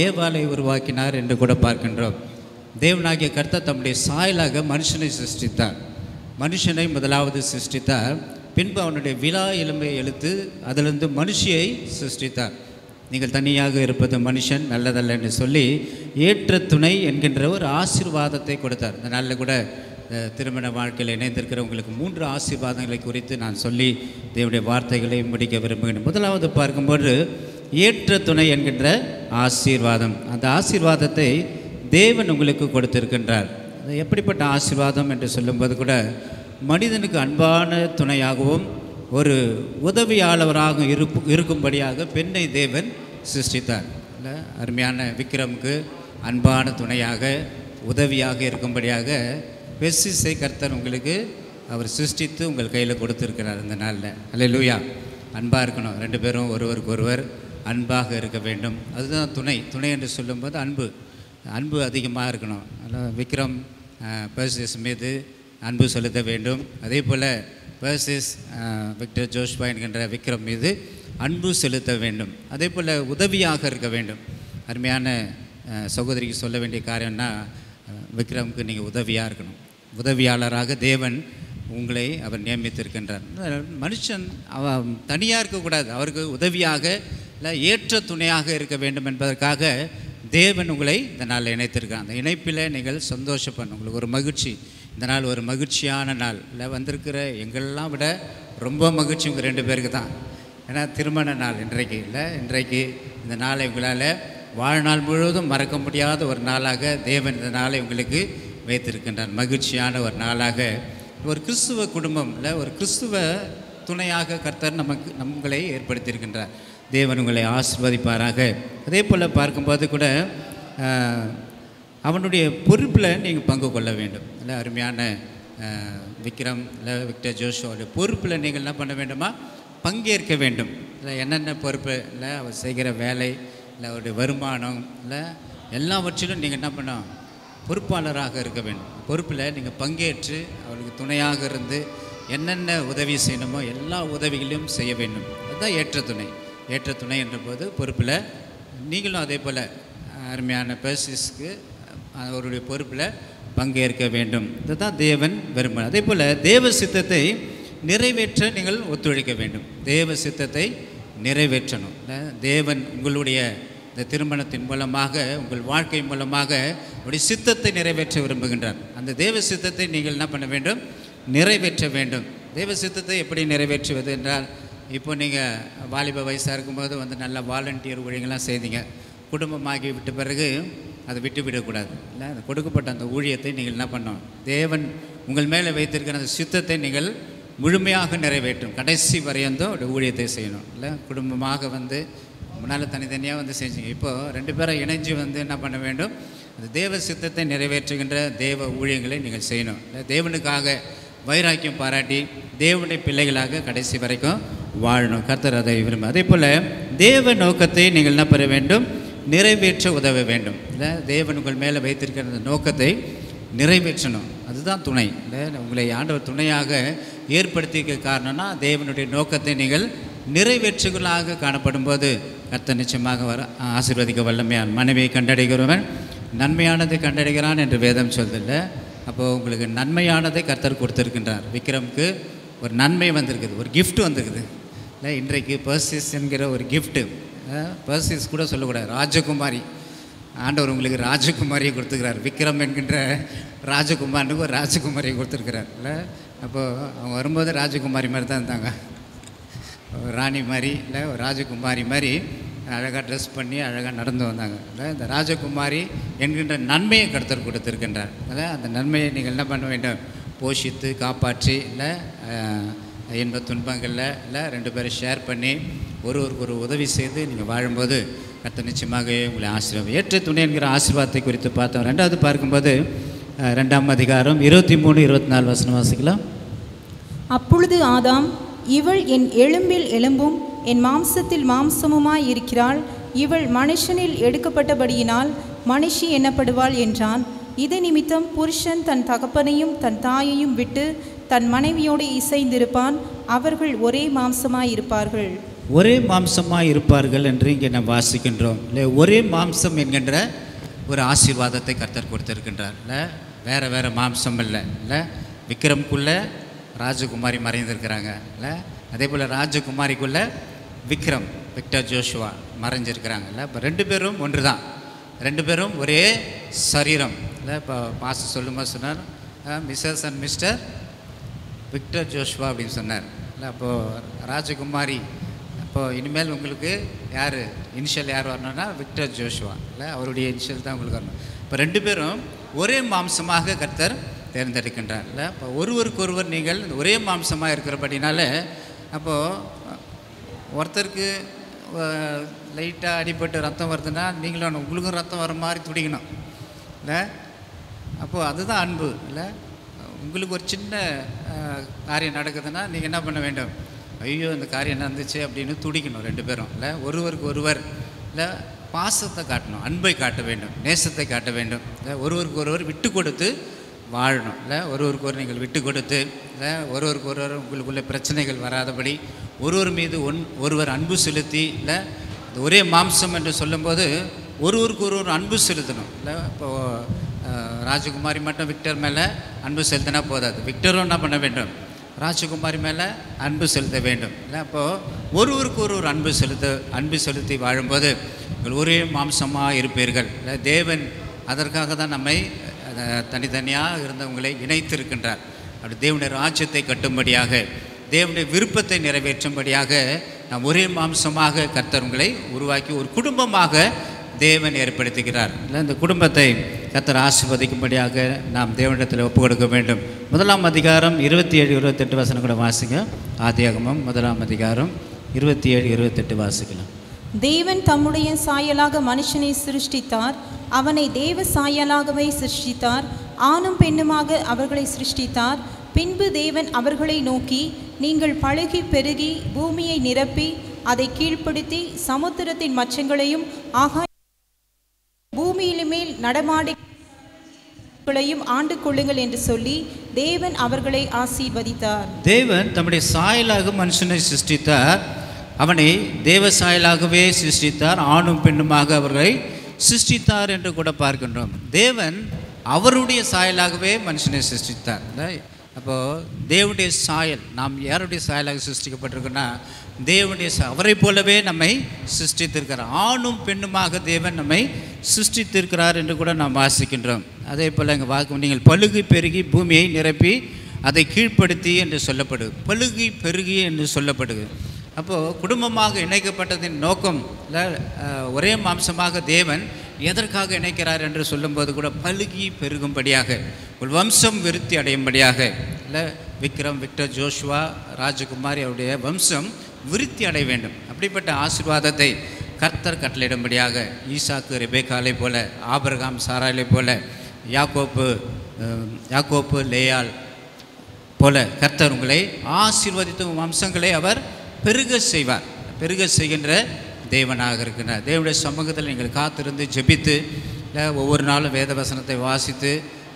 ஏவாளை உருவாக்கினார் என்று கூட பார்க்கின்றோம். தேவனாகிய கர்த்தர் தம்முடைய சாயலாக மனுஷனை சிருஷ்டித்தார். மனுஷனை முதலாவது சிருஷ்டித்தார். பின்பு அவனுடைய விழா எலும்பை எழுத்து அதிலிருந்து மனுஷியை சிருஷ்டித்தார். நீங்கள் தனியாக இருப்பது மனுஷன் நல்லதல்ல என்று சொல்லி ஏற்ற துணை என்கின்ற ஒரு ஆசீர்வாதத்தை கொடுத்தார். இந்த நாளில் கூட திருமண வாழ்க்கையில் இணைந்திருக்கிற உங்களுக்கு மூன்று ஆசீர்வாதங்களை குறித்து நான் சொல்லி தேவனுடைய வார்த்தைகளை முடிக்க விரும்புகிறேன். முதலாவது பார்க்கும்போது ஏற்ற துணை என்கின்ற ஆசீர்வாதம். அந்த ஆசீர்வாதத்தை தேவன் உங்களுக்கு கொடுத்திருக்கின்றார். அது எப்படிப்பட்ட ஆசீர்வாதம் என்று சொல்லும்போது கூட மனிதனுக்கு அன்பான துணையாகவும் ஒரு உதவியாளராக இருப்பு இருக்கும்படியாக பெண்ணை தேவன் சிருஷ்டித்தார். இல்லை அருமையான விக்ரமுக்கு அன்பான துணையாக உதவியாக இருக்கும்படியாக பெர்சிஸை கர்த்தர் உங்களுக்கு அவர் சிருஷ்டித்து உங்கள் கையில் கொடுத்துருக்கிறார் இந்த நாளில். அல்ல லூயா அன்பாக இருக்கணும். ரெண்டு பேரும் ஒருவருக்கு ஒருவர் அன்பாக இருக்க வேண்டும். அதுதான் துணை. துணை என்று சொல்லும்போது அன்பு. அன்பு அதிகமாக இருக்கணும். அதனால் விக்ரம் பர்சிஸ் மீது அன்பு செலுத்த வேண்டும். அதே போல் பர்சிஸ் விக்டர் ஜோஷ்பா என்கின்ற விக்ரம் மீது அன்பு செலுத்த வேண்டும். அதே போல் உதவியாக இருக்க வேண்டும். அருமையான சகோதரிக்கு சொல்ல வேண்டிய காரியம்னா விக்ரமுக்கு நீங்கள் உதவியாக இருக்கணும். உதவியாளராக தேவன் உங்களை அவர் நியமித்திருக்கின்றார். மனுஷன் அவ தனியாக இருக்கக்கூடாது. அவருக்கு உதவியாக இல்லை ஏற்ற துணையாக இருக்க வேண்டும் என்பதற்காக தேவன் உங்களை இந்த நாளில் இணைத்திருக்கிறார். அந்த இணைப்பில் நீங்கள் சந்தோஷப்படணும். உங்களுக்கு ஒரு மகிழ்ச்சி. இந்த நாள் ஒரு மகிழ்ச்சியான நாள். இல்லை வந்திருக்கிற எங்களெல்லாம் விட ரொம்ப மகிழ்ச்சி உங்கள் ரெண்டு பேருக்கு தான். ஏன்னா திருமண நாள் இன்றைக்கு. இல்லை இன்றைக்கு இந்த நாளை உங்களால் வாழ்நாள் முழுவதும் மறக்க முடியாத ஒரு நாளாக தேவன் இந்த நாளை உங்களுக்கு வைத்திருக்கின்றான். மகிழ்ச்சியான ஒரு நாளாக ஒரு கிறிஸ்துவ குடும்பம் இல்லை ஒரு கிறிஸ்துவ துணையாக கர்த்தர் நமக்கு நம்மளை ஏற்படுத்தியிருக்கின்றார். தேவன் உங்களை ஆசிர்வதிப்பாராக. அதே போல் பார்க்கும்போது கூட அவனுடைய பொறுப்பில் நீங்கள் பங்கு கொள்ள வேண்டும். இல்லை அருமையான விக்ரம் இல்லை விக்டர் ஜோஷோடைய பொறுப்பில் நீங்கள் என்ன பண்ண வேண்டுமா? பங்கேற்க வேண்டும். இல்லை என்னென்ன பொறுப்பு இல்லை அவர் செய்கிற வேலை இல்லை அவருடைய வருமானம் இல்லை எல்லாவற்றிலும் நீங்கள் என்ன பண்ணோம் பொறுப்பாளராக இருக்க வேண்டும். பொறுப்பில் நீங்கள் பங்கேற்று அவருக்கு துணையாக இருந்து என்னென்ன உதவி செய்யணுமோ எல்லா உதவிகளையும் செய்ய வேண்டும். அதுதான் ஏற்ற துணை. ஏற்ற துணை என்ற போது பொறுப்பில் நீங்களும் அதே போல் அருமையான பேசிஸ்க்கு அவருடைய பொறுப்பில் பங்கேற்க வேண்டும். இதுதான் தேவன் விரும்ப அதே போல் தேவ சித்தத்தை நிறைவேற்ற நீங்கள் ஒத்துழைக்க வேண்டும். தேவ சித்தத்தை நிறைவேற்றணும். தேவன் உங்களுடைய இந்த திருமணத்தின் மூலமாக உங்கள் வாழ்க்கை மூலமாக உடைய சித்தத்தை நிறைவேற்ற விரும்புகின்றார். அந்த தேவ சித்தத்தை நீங்கள் என்ன பண்ண வேண்டும்? நிறைவேற்ற வேண்டும். தேவ சித்தத்தை எப்படி நிறைவேற்றுவது என்றால் இப்போ நீங்கள் வாலிப வயசாக இருக்கும்போது வந்து நல்ல வாலண்டியர் ஊழியங்கள்லாம் செய்தீங்க. குடும்பமாகி விட்ட பிறகு அதை விட்டு விடக்கூடாது. இல்லை அது கொடுக்கப்பட்ட அந்த ஊழியத்தை நீங்கள் என்ன பண்ணணும்? தேவன் உங்கள் மேலே வைத்திருக்கிற அந்த சித்தத்தை நீங்கள் முழுமையாக நிறைவேற்றும். கடைசி வரையந்தோ ஒரு ஊழியத்தை செய்யணும். இல்லை குடும்பமாக வந்து முன்னால் தனித்தனியாக வந்து செஞ்சீங்க இப்போது ரெண்டு பேரும் இணைஞ்சு வந்து என்ன பண்ண வேண்டும்? அந்த தேவ சித்தத்தை நிறைவேற்றுகின்ற தேவ ஊழியங்களை நீங்கள் செய்யணும். இல்லை தேவனுக்காக வைராக்கியம் பாராட்டி தேவனுடைய பிள்ளைகளாக கடைசி வரைக்கும் வாழணும். கர்த்தர் அதை விரும்ப அதே போல் தேவ நோக்கத்தை நீங்கள் என்ன பெற வேண்டும்? நிறைவேற்ற உதவ வேண்டும். இல்லை தேவன் உங்கள் மேலே வைத்திருக்கிற அந்த நோக்கத்தை நிறைவேற்றணும். அதுதான் துணை. இல்லை உங்களை ஆண்டவர் துணையாக ஏற்படுத்திக்க காரணம்னா தேவனுடைய நோக்கத்தை நீங்கள் நிறைவேற்றுகளாக காணப்படும் போது கர்த்தர் நிச்சயமாக வர ஆசீர்வதிக்க வல்லமையான். மனைவியை கண்டடைகிறவன் நன்மையானதை கண்டடைகிறான் என்று வேதம் சொல்தில்ல அப்போது உங்களுக்கு நன்மையானதை கர்த்தர் கொடுத்துருக்கின்றார். விக்ரம்க்கு ஒரு நன்மை வந்திருக்குது ஒரு கிஃப்ட்டு வந்திருக்குது. இல்லை இன்றைக்கு பர்சிஸ் என்கிற ஒரு கிஃப்ட்டு பர்சிஸ் கூட சொல்லக்கூடாது ராஜகுமாரி. ஆண்டவர் உங்களுக்கு ராஜகுமாரியை கொடுத்துருக்கிறார் விக்ரம் என்கின்ற ராஜகுமாரனுக்கு ஒரு ராஜகுமாரியை கொடுத்துருக்கிறார். இல்லை அப்போது அவங்க வரும்போது ராஜகுமாரி மாதிரி தான் இருந்தாங்க. ராணி மாதிரி இல்லை ஒரு ராஜகுமாரி மாதிரி அழகாக ட்ரெஸ் பண்ணி அழகாக நடந்து வந்தாங்க. இல்லை இந்த ராஜகுமாரி என்கின்ற நன்மையை கருத்தர் கொடுத்துருக்கின்றார். இல்லை அந்த நன்மையை நீங்கள் என்ன பண்ண வேண்டும்? போஷித்து காப்பாற்றி இல்லை இன்ப துன்பங்களில் இல்லை ரெண்டு பேரும் ஷேர் பண்ணி ஒருவருக்கு ஒரு உதவி செய்து நீங்கள் வாழும்போது கத்த நிச்சயமாக உங்களை ஆசீர்வாதம் ஏற்ற துணை என்கிற ஆசீர்வாதத்தை குறித்து பார்த்தோம். ரெண்டாவது பார்க்கும்போது ரெண்டாம் அதிகாரம் இருபத்தி மூணு இருபத்தி நாலு வசனம் வாசிக்கலாம். அப்பொழுது ஆதாம் இவள் என் எலும்பில் எலும்பும் என் மாம்சத்தில் மாம்சமுமாய் இருக்கிறாள். இவள் மனுஷனில் எடுக்கப்பட்டபடியினால் மனுஷி எண்ணப்படுவாள் என்றான். இது நிமித்தம் புருஷன் தன் தகப்பனையும் தன் தாயையும் விட்டு தன் மனைவியோடு இசைந்திருப்பான். அவர்கள் ஒரே மாம்சமாயிருப்பார்கள். ஒரே மாம்சமாக இருப்பார்கள் என்று இங்கே நாம் வாசிக்கின்றோம். இல்லை ஒரே மாம்சம் என்கின்ற ஒரு ஆசீர்வாதத்தை கர்த்தர் கொடுத்திருக்கின்றார். இல்லை வேறு வேறு மாம்சம் இல்லை. இல்லை விக்ரம்குள்ளே ராஜகுமாரி மறைந்திருக்கிறாங்க. இல்லை? அதே போல் ராஜகுமாரிக்குள்ளே விக்ரம் விக்டர் ஜோஷுவா மறைஞ்சிருக்கிறாங்க. இல்லை? இப்போ ரெண்டு பேரும் ஒன்று தான் ரெண்டு பேரும் ஒரே சரீரம். இல்லை? இப்போ மாஸ்டர் சொல்லும்போது சொன்னார் Mrs and Mr Victor Joshua அப்படின்னு சொன்னார். இல்லை? அப்போது ராஜகுமாரி அப்போது இனிமேல் உங்களுக்கு யார் இனிஷியல் யார் வரணும்னா விக்டர் ஜோஷ்வா. இல்லை? அவருடைய இனிஷியல் தான் உங்களுக்கு வரணும். இப்போ ரெண்டு பேரும் ஒரே மாம்சமாக கர்த்தர் தேர்ந்தெடுக்கின்றார் இல்லை இப்போ ஒருவருக்கு ஒருவர் நீங்கள் ஒரே மாம்சமாக இருக்கிறபடினால அப்போது ஒருத்தருக்கு லைட்டாக அடிபட்டு ரத்தம் வருதுன்னா நீங்களும் உங்களுக்கும் ரத்தம் வர மாதிரி துடிக்கணும். இல்லை? அப்போது அதுதான் அன்பு. இல்லை? உங்களுக்கு ஒரு சின்ன காரியம் நடக்குதுன்னா நீங்கள் என்ன பண்ண வேண்டும்? ஐயோ இந்த காரியம் நடந்துச்சு அப்படின்னு துடிக்கணும் ரெண்டு பேரும். இல்லை? ஒருவருக்கு ஒருவர் இல்லை? பாசத்தை காட்டணும் அன்பை காட்ட வேண்டும் நேசத்தை காட்ட வேண்டும். இல்லை? ஒருவருக்கு ஒருவர் விட்டு கொடுத்து வாழணும் இல்லை ஒருவருக்கு ஒரு நீங்கள் விட்டு கொடுத்து இல்லை ஒருவருக்கு ஒருவர் உங்களுக்குள்ள பிரச்சனைகள் வராதபடி ஒருவர் மீது ஒன் ஒருவர் அன்பு செலுத்தி இல்லை இந்த ஒரே மாம்சம் என்று சொல்லும்போது ஒருவருக்கு ஒருவர் அன்பு செலுத்தணும். இல்லை இப்போது ராஜகுமாரி மட்டும் விக்டர் மேலே அன்பு செலுத்தினா போதாது. விக்டரும் என்ன பண்ண வேண்டும்? ராஜகுமாரி மேலே அன்பு செலுத்த வேண்டும். இல்லை அப்போது ஒருவருக்கு ஒருவர் அன்பு செலுத்த அன்பு செலுத்தி வாழும்போது நீங்கள் ஒரே மாம்சமாக இருப்பீர்கள். இல்லை தேவன் அதற்காக தான் நம்மை தனித்தனியாக இருந்தவங்களை இணைத்திருக்கின்றார். அப்படி தேவனுடைய ராஜ்யத்தை கட்டும்படியாக தேவனுடைய விருப்பத்தை நிறைவேற்றும்படியாக நாம் ஒரே மாம்சமாக கர்த்தர் உங்களை உருவாக்கி ஒரு குடும்பமாக தேவன் ஏற்படுத்துகிறார். இல்லை இந்த குடும்பத்தை கர்த்தர் ஆசிர்வதிக்கும்படியாக நாம் தேவனிடத்தில் ஒப்பு கொடுக்க வேண்டும். முதலாம் அதிகாரம் இருபத்தி ஏழு இருபத்தெட்டு வாசனை கூட வாசிங்க. ஆதியாகமம் முதலாம் அதிகாரம் இருபத்தி ஏழு இருபத்தெட்டு வாசிக்கலாம். தேவன் தம்முடைய சாயலாக மனுஷனை சிருஷ்டித்தார். அவனை தேவ சாயலாகவே சிருஷ்டித்தார். ஆணும் பெண்ணுமாக அவர்களை சிருஷ்டித்தார். பின்பு தேவன் அவர்களை நோக்கி நீங்கள் பழகி பெருகி பூமியை நிரப்பி அதை கீழ்ப்படுத்தி சமுத்திரத்தின் மச்சங்களையும் ஆகா பூமியிலுமேல் நடமாடிகளையும் நடமாடி ஆண்டு கொள்ளுங்கள் என்று சொல்லி தேவன் அவர்களை ஆசீர்வதித்தார். தேவன் தம்முடைய சாயலாக மனுஷனை சிருஷ்டித்தார். அவனை தேவசாயலாகவே சிருஷ்டித்தார் ஆணும் பெண்ணுமாக அவர்களை சிருஷ்டித்தார் என்று கூட பார்க்கின்றோம். தேவன் அவருடைய சாயலாகவே மனுஷனை சிருஷ்டித்தார். அப்போது தேவனுடைய சாயல் நாம் யாருடைய சாயலாக சிருஷ்டிக்கப்பட்டிருக்கோன்னா தேவனுடைய அவரை அவரைப் போலவே நம்மை சிருஷ்டித்திருக்கிறார். ஆணும் பெண்ணுமாக தேவன் நம்மை சிருஷ்டித்திருக்கிறார் என்று கூட நாம் வாசிக்கின்றோம். அதே போல் எங்கள் வாக்கு நீங்கள் பழுகி பெருகி பூமியை நிரப்பி அதை கீழ்ப்படுத்தி என்று சொல்லப்படுது பழுகி பெருகி என்று சொல்லப்படுது. அப்போது குடும்பமாக இணைக்கப்பட்டதின் நோக்கம் இல்லை ஒரே மாம்சமாக தேவன் எதற்காக இணைக்கிறார் என்று சொல்லும்போது கூட பழுகி பெருகும்படியாக ஒரு வம்சம் விருத்தி அடையும்படியாக இல்லை விக்ரம் விக்டர் ஜோஷ்வா ராஜகுமாரி அவருடைய வம்சம் விருத்தி அடைய வேண்டும். அப்படிப்பட்ட ஆசிர்வாதத்தை கர்த்தர் கட்டளையிடும்படியாக ஈசாக்கு ரெபேக்காலை போல ஆபரகாம் சாராலை போல யாக்கோப்பு யாக்கோப்பு லேயால் போல கர்த்தர் உங்களை ஆசீர்வதித்து வம்சங்களை அவர் பெருக செய்வார். பெருக செய்கின்ற தேவனாக இருக்கின்றார் தேவனுடைய சமூகத்தில் நீங்கள் காத்திருந்து ஜெபித்து இல்லை, ஒவ்வொரு நாளும் வேத வசனத்தை வாசித்து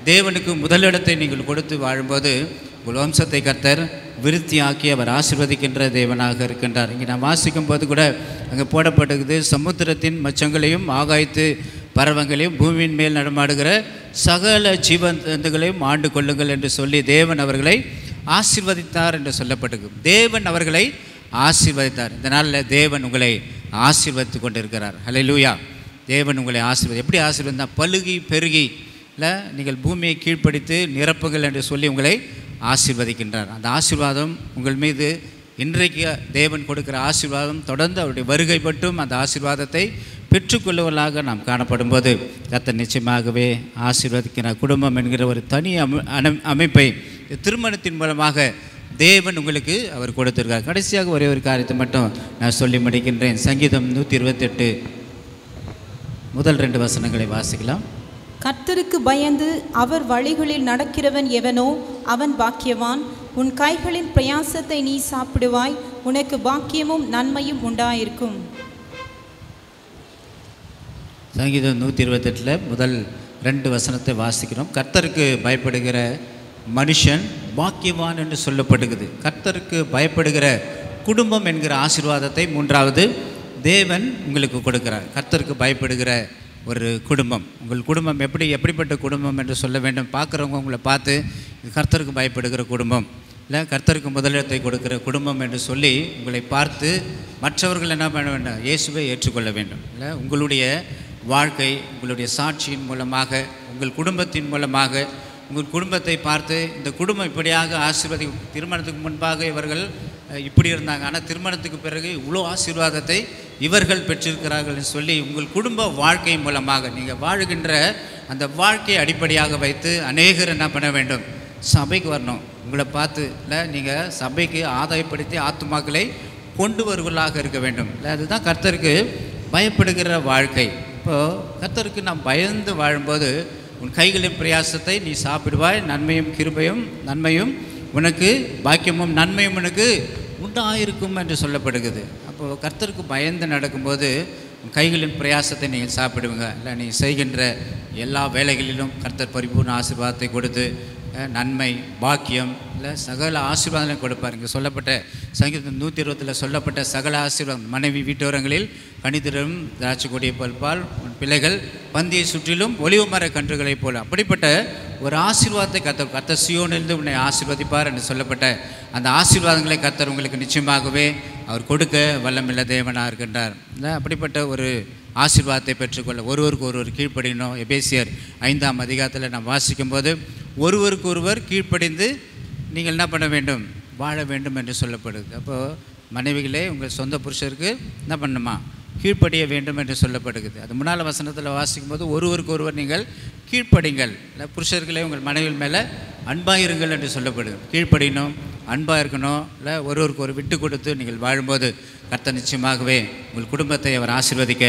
தேவனுக்கு முதலிடத்தை நீங்கள் கொடுத்து வாழும்போது உங்கள் வம்சத்தை கர்த்தர் விருத்தியாக்கி அவர் ஆசிர்வதிக்கின்ற தேவனாக இருக்கின்றார். இங்கே நான் வாசிக்கும் போது கூட அங்கே போடப்பட்டிருக்குது சமுத்திரத்தின் மச்சங்களையும் ஆகாய்த்து பறவங்களையும் பூமியின் மேல் நடமாடுகிற சகல ஜீவந்தங்களையும் ஆண்டு கொள்ளுங்கள் என்று சொல்லி தேவன் அவர்களை ஆசிர்வதித்தார் என்று சொல்லப்பட்டிருக்கு. தேவன் அவர்களை ஆசீர்வதித்தார். இந்த நாளில் தேவன் உங்களை ஆசீர்வதித்து ஹலோ லூயா தேவன் உங்களை ஆசீர்வதி எப்படி ஆசீர்வந்தால் பழுகி பெருகி இல்லை நீங்கள் பூமியை கீழ்ப்படுத்தி நிரப்புங்கள் என்று சொல்லி உங்களை ஆசீர்வதிக்கின்றார். அந்த ஆசீர்வாதம் உங்கள் மீது இன்றைக்கு தேவன் கொடுக்கிற ஆசீர்வாதம் தொடர்ந்து அவருடைய வருகை மட்டும் அந்த ஆசீர்வாதத்தை பெற்றுக்கொள்ளுவதாக நாம் காணப்படும்போது கர்த்தர் நிச்சயமாகவே ஆசீர்வதிக்கிற குடும்பம் என்கிற ஒரு தனி அமை அமைப்பை திருமணத்தின் மூலமாக தேவன் உங்களுக்கு அவர் கொடுத்திருக்கார். கடைசியாக ஒரே ஒரு காரியத்தை மட்டும் நான் சொல்லி முடிக்கின்றேன். சங்கீதம் நூற்றி இருபத்தெட்டு முதல் ரெண்டு வசனங்களை வாசிக்கலாம். கர்த்தருக்கு பயந்து அவர் வழிகளில் நடக்கிறவன் எவனோ அவன் பாக்கியவான். உன் கைகளின் பிரயாசத்தை நீ சாப்பிடுவாய். உனக்கு பாக்கியமும் நன்மையும் உண்டாயிருக்கும். சங்கீதம் நூற்றி இருபத்தெட்டில் முதல் ரெண்டு வசனத்தை வாசிக்கிறோம். கர்த்தருக்கு பயப்படுகிற மனுஷன் பாக்கியவான் என்று சொல்லப்படுகிறது. கர்த்தருக்கு பயப்படுகிற குடும்பம் என்கிற ஆசீர்வாதத்தை மூன்றாவது தேவன் உங்களுக்கு கொடுக்கிறார். கர்த்தருக்கு பயப்படுகிற ஒரு குடும்பம். உங்கள் குடும்பம் எப்படி எப்படிப்பட்ட குடும்பம் என்று சொல்ல வேண்டும். பார்க்குறவங்க உங்களை பார்த்து கர்த்தருக்கு பயப்படுகிற குடும்பம். இல்லை கர்த்தருக்கு முதலிடத்தை கொடுக்கிற குடும்பம் என்று சொல்லி உங்களை பார்த்து மற்றவர்கள் என்ன பண்ண வேண்டும்? இயேசுவை ஏற்றுக்கொள்ள வேண்டும். இல்லை உங்களுடைய வாழ்க்கை உங்களுடைய சாட்சியின் மூலமாக உங்கள் குடும்பத்தின் மூலமாக உங்கள் குடும்பத்தை பார்த்து இந்த குடும்பம் இப்படியாக ஆசீர்வதி திருமணத்துக்கு முன்பாக இவர்கள் இப்படி இருந்தாங்க. ஆனால் திருமணத்துக்கு பிறகு இவ்வளோ ஆசீர்வாதத்தை இவர்கள் பெற்றிருக்கிறார்கள் சொல்லி உங்கள் குடும்ப வாழ்க்கை மூலமாக நீங்கள் வாழுகின்ற அந்த வாழ்க்கையை அடிப்படையாக வைத்து அநேகர் என்ன பண்ண வேண்டும்? சபைக்கு வரணும். உங்களை பார்த்து இல்லை நீங்கள் சபைக்கு ஆதாயப்படுத்தி ஆத்மாக்களை கொண்டு வருவர்களாக இருக்க வேண்டும். இல்லை அதுதான் கர்த்தருக்கு பயப்படுகிற வாழ்க்கை. இப்போது கர்த்தருக்கு நாம் பயந்து வாழும்போது உன் கைகளின் பிரயாசத்தை நீ சாப்பிடுவாய். நன்மையும் கிருபையும் நன்மையும் உனக்கு பாக்கியமும் நன்மையும் உனக்கு உண்டாயிருக்கும் என்று சொல்லப்படுகிறது. அப்போது கர்த்தருக்கு பயந்து நடக்கும்போது உன் கைகளின் பிரயாசத்தை நீங்கள் சாப்பிடுவீங்க. இல்லை நீ செய்கின்ற எல்லா வேலைகளிலும் கர்த்தர் பரிபூர்ண ஆசீர்வாதத்தை கொடுத்து நன்மை பாக்கியம் இல்லை சகல ஆசீர்வாதங்களை கொடுப்பார். இங்கே சொல்லப்பட்ட சங்கீதம் நூற்றி இருபத்தில் சொல்லப்பட்ட சகல ஆசீர்வாதம் மனைவி வீட்டோரங்களில் கணிதரும் திராட்சை கொடியை பல்பால் உன் பிள்ளைகள் பந்தியை சுற்றிலும் ஒளிவு மர கன்றுகளைப் போல. அப்படிப்பட்ட ஒரு ஆசீர்வாதத்தை கத்தர் கத்த சியோனிலிருந்து உன்னை ஆசீர்வதிப்பார் என்று சொல்லப்பட்ட அந்த ஆசீர்வாதங்களை கத்தர் உங்களுக்கு நிச்சயமாகவே அவர் கொடுக்க வல்லமில்ல தேவனாக இருக்கின்றார் இல்லை அப்படிப்பட்ட ஒரு ஆசீர்வாதத்தை பெற்றுக்கொள்ள ஒருவருக்கு ஒருவர் கீழ்ப்படினோம் எபேசியர் ஐந்தாம் அதிகாரத்தில் நாம் வாசிக்கும்போது ஒருவருக்கு ஒருவர் கீழ்ப்படிந்து நீங்கள் என்ன பண்ண வேண்டும்? வாழ வேண்டும் என்று சொல்லப்படுது. அப்போது மனைவிகளே உங்கள் சொந்த புருஷருக்கு என்ன பண்ணணுமா? கீழ்ப்படிய வேண்டும் என்று சொல்லப்படுகிறது. அது முன்னால் வசனத்தில் வாசிக்கும்போது ஒருவருக்கு ஒருவர் நீங்கள் கீழ்ப்படிங்கள். இல்லை புருஷர்களே உங்கள் மனைவியின் மேலே அன்பாக இருங்கள் என்று சொல்லப்படுது கீழ்ப்படியணும் அன்பாக இருக்கணும் இல்லை ஒருவருக்கு ஒரு விட்டு கொடுத்து நீங்கள் வாழும்போது கர்த்தர் நிச்சயமாகவே உங்கள் குடும்பத்தை அவர் ஆசிர்வதிக்க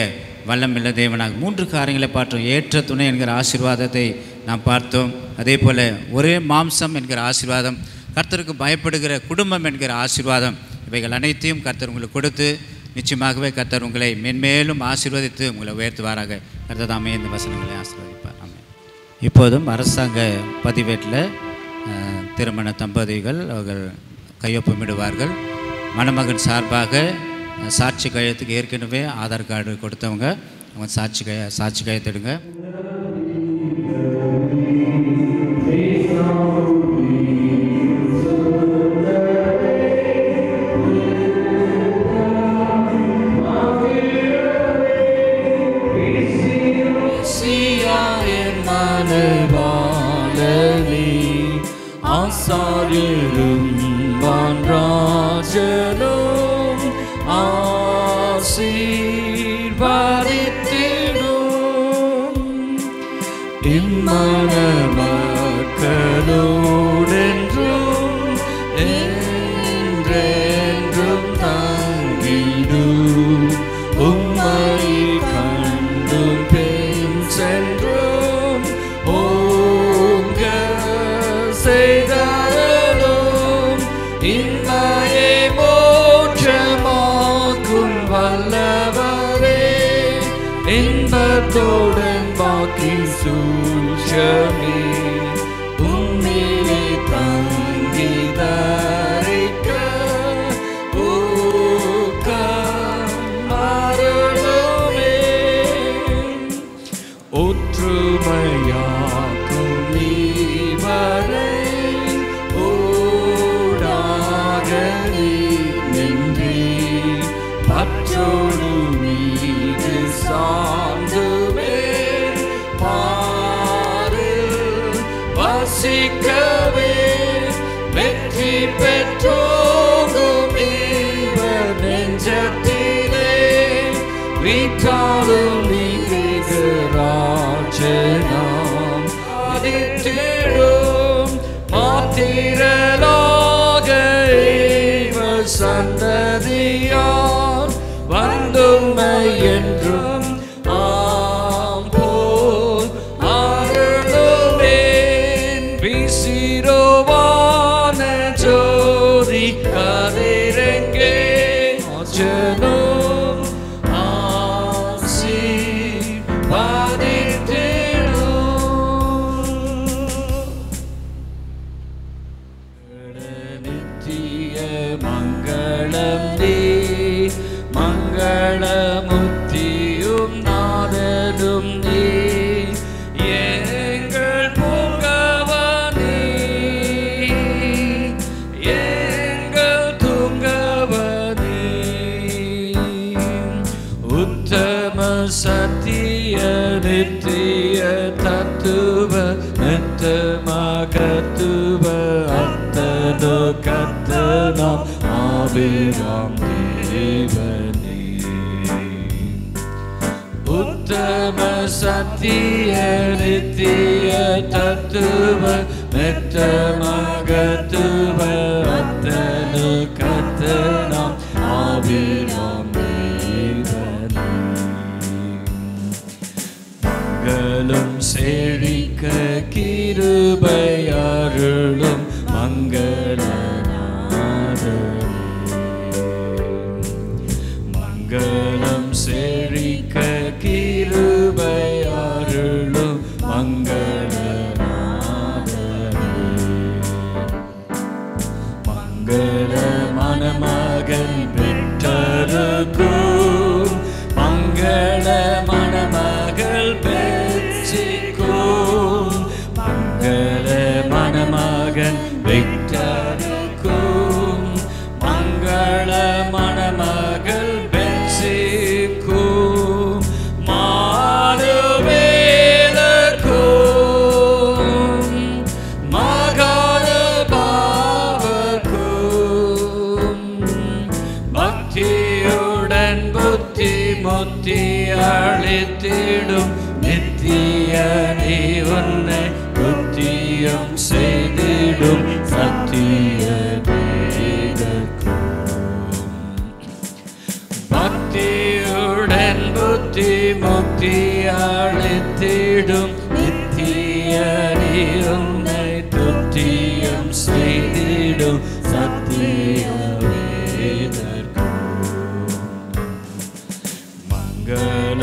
வல்லமில்ல தேவனாக. மூன்று காரியங்களை பார்த்தோம். ஏற்ற துணை என்கிற ஆசீர்வாதத்தை நாம் பார்த்தோம். அதே போல் ஒரே மாம்சம் என்கிற ஆசீர்வாதம் கர்த்தருக்கு பயப்படுகிற குடும்பம் என்கிற ஆசீர்வாதம் இவைகள் அனைத்தையும் கர்த்தர் உங்களுக்கு கொடுத்து நிச்சயமாகவே கர்த்தர் உங்களை மென்மேலும் ஆசீர்வதித்து உங்களை உயர்த்துவாராக. கர்த்தர் தாமே இந்த வசனங்களை ஆசீர்வதிப்பார். ஆமே இப்போதும் அரசாங்க பதிவேட்டில் திருமண தம்பதிகள் அவர்கள் கையொப்பமிடுவார்கள். மணமகன் சார்பாக சாட்சி கையத்துக்கு ஏற்கனவே ஆதார் கார்டு கொடுத்தவங்க அவங்க சாட்சி கைய சாட்சி கையத்திடுங்க 梦 Bild am Leben Uttama but Nitya Tattuva Mettama Gattuva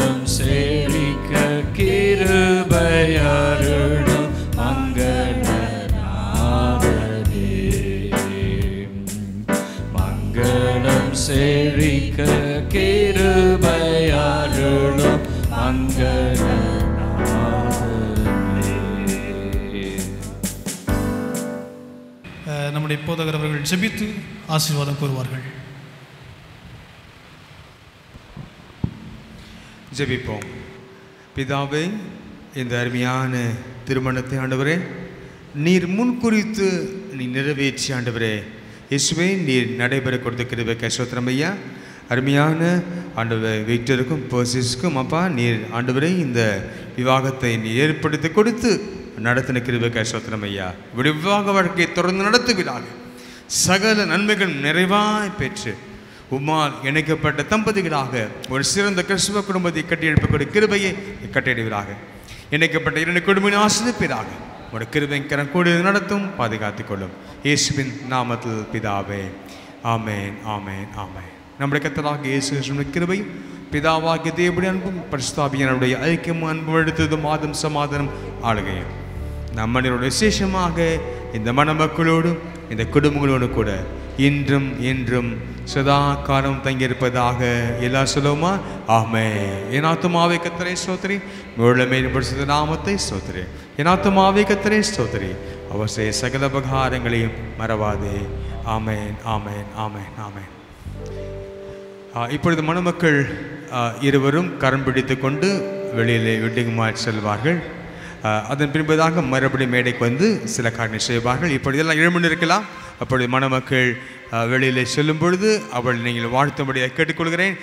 மங்களம் செழிக்க கிருபையருளும் மங்களநாதரே மங்களம் செழிக்க கிருபையருளும் மங்களநாதரே அஹ், நம்முடைய போதகர் அவர்கள் ஜெபித்து ஆசீர்வாதம் கூறுவார்கள். ஜெபிப்போம். பிதாவே இந்த அருமையான திருமணத்தை ஆண்டவரே நீர் முன்குறித்து நீ நிறைவேற்றி ஆண்டவரே. இயேசுவே நீர் நடைபெற கொடுத்த கிருபை கசோத்திரம் ஐயா. அருமையான ஆண்டவர் விக்டருக்கும் பர்சிஸ்க்கும் அப்பா நீர் ஆண்டவரே இந்த விவாகத்தை நீ ஏற்படுத்தி கொடுத்து நடத்தின கிருப சோத்திரம் ஐயா. இப்படி விவாக வாழ்க்கையை தொடர்ந்து நடத்துவீராக சகல நன்மைகள் நிறைவாய் பெற்று உம்மால் இணைக்கப்பட்ட தம்பதிகளாக ஒரு சிறந்த கிறிஸ்துவ குடும்பத்தை கட்டியெழுப்பக்கூடிய கிருபையை கட்டிடுவீராக இணைக்கப்பட்ட இரண்டு குடும்பின் ஆசிரிப்பிறாக ஒரு கிருபை கரம் கூடி நடத்தும் பாதுகாத்துக் கொள்ளும். இயேசுவின் நாமத்தில் பிதாவே ஆமேன் ஆமேன் ஆமேன். நம்முடைய கத்தலாக இயேசு கிருபையும் பிதாவாகிய தேவடி அன்பும் பரிசுத்தாபியனுடைய ஐக்கியம் அன்பு எடுத்ததும் மாதம் சமாதானம் ஆளுகையும் நம்மளுடைய விசேஷமாக இந்த மணமக்களோடும் இந்த குடும்பங்களோடு கூட இன்றும் என்றும் சதா காலம் தங்கியிருப்பதாக எல்லா சொல்லுவோமா? ஆமே என் ஆத்துமாவே கத்தரை சோத்ரி முழுமை நாமத்தை சோத்ரி என் ஆத்துமாவே கத்தரை சோத்ரி அவர் செய்ய சகல உபகாரங்களையும் மறவாதே. ஆமேன் ஆமேன் ஆமேன் ஆமேன். இப்பொழுது மணமக்கள் இருவரும் கரம் பிடித்து கொண்டு வெளியிலே வெட்டிங்குமாய் செல்வார்கள். அதன் பின்பதாக மறுபடியும் மேடைக்கு வந்து சில காரணம் செய்வார்கள். இப்பொழுதெல்லாம் எழுமணி இருக்கலாம். அப்பொழுது மணமக்கள் வெளியில் வெளியிலே செல்லும் பொழுது அவள் நீங்கள் வாழ்த்தும்படியாக கேட்டுக்கொள்கிறேன்.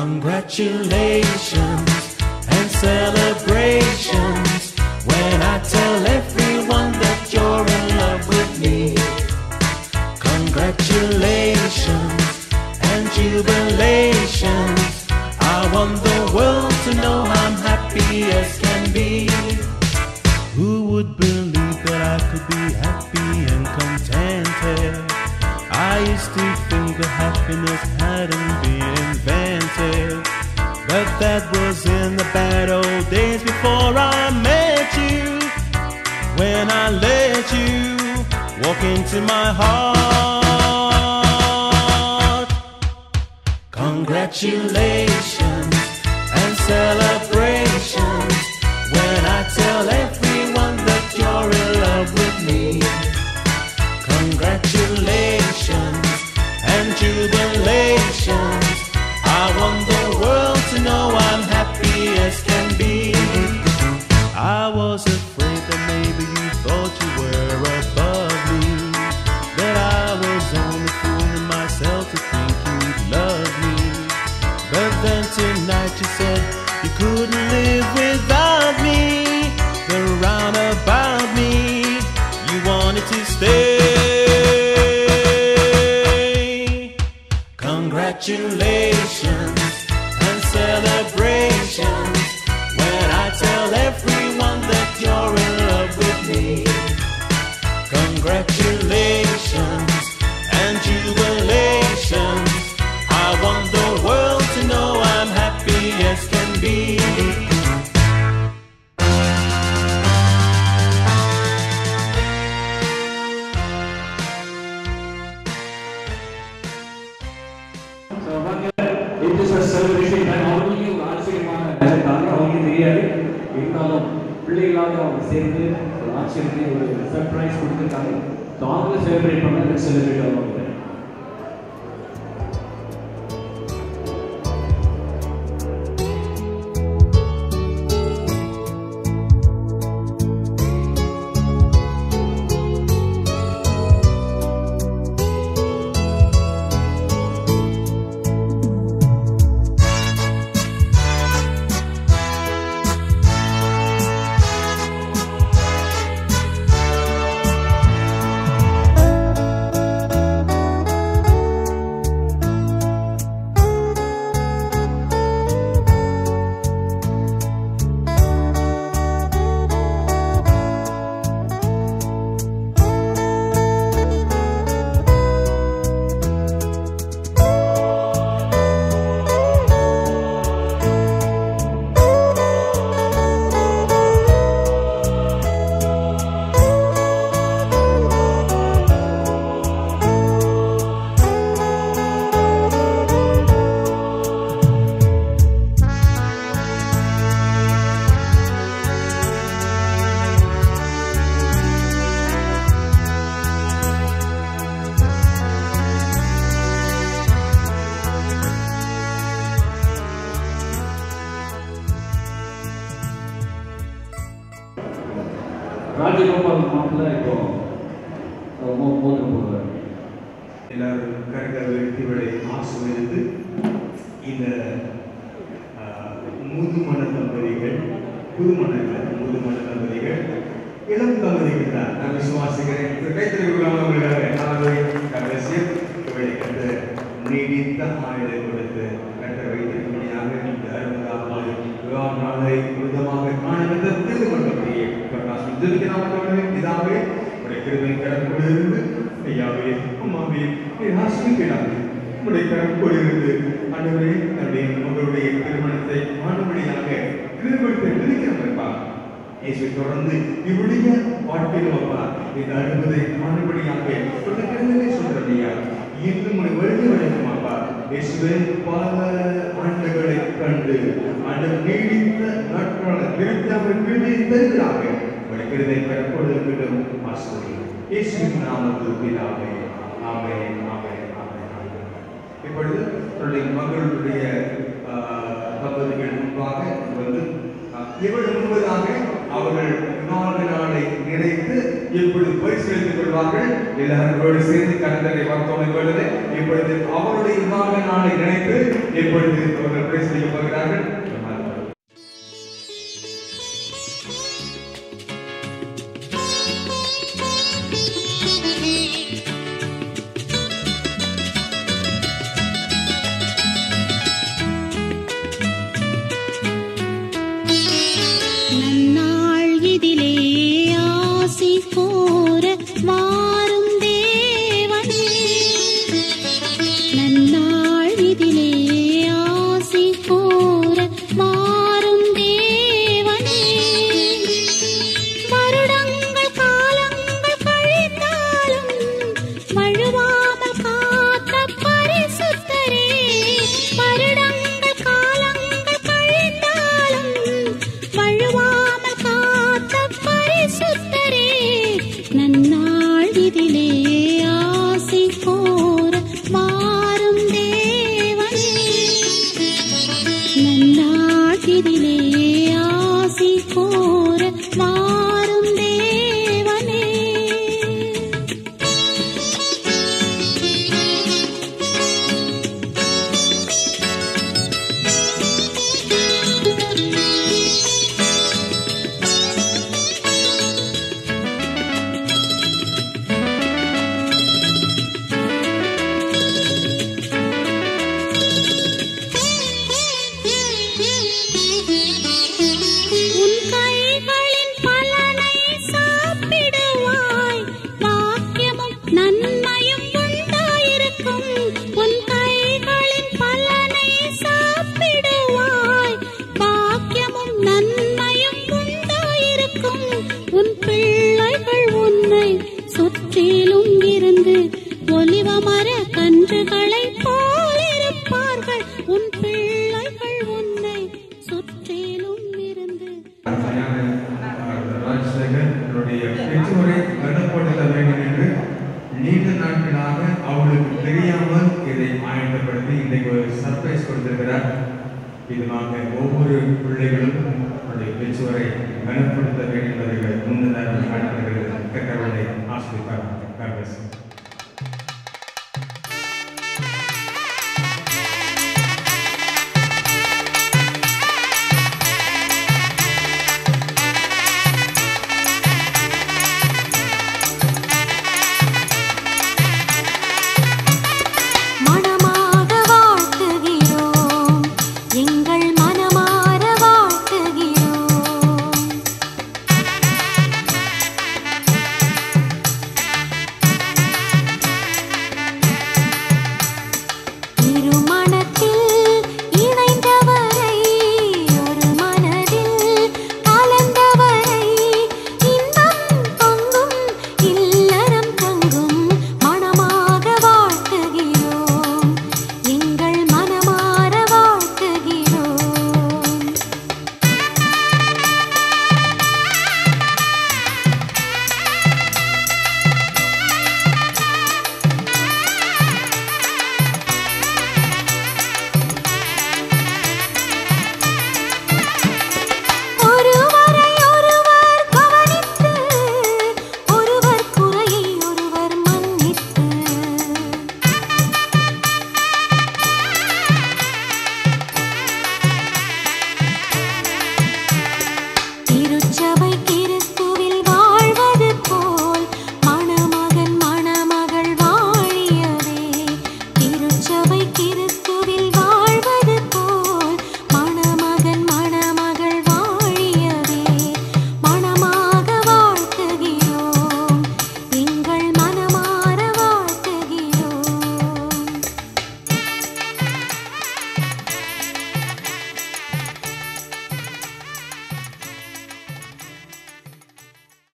Congratulations and celebrations into my heart. Congratulations நமது பிதாவே ஆமே ஆமே ஆமே இப்பொழுது தன்னுடைய மகளுடைய தம்பதிகள் முன்பாக வந்து இவள் முன்பதாக அவர்கள் நான்கு நாளை நினைத்து இப்பொழுது போய் சேர்த்துக் கொள்வார்கள். எல்லாரோடு சேர்ந்து கண்டனை வார்த்தோடு கொள்வது இப்பொழுது அவருடைய நான்கு நாளை நினைத்து இப்பொழுது அவர்கள் போய் போகிறார்கள்.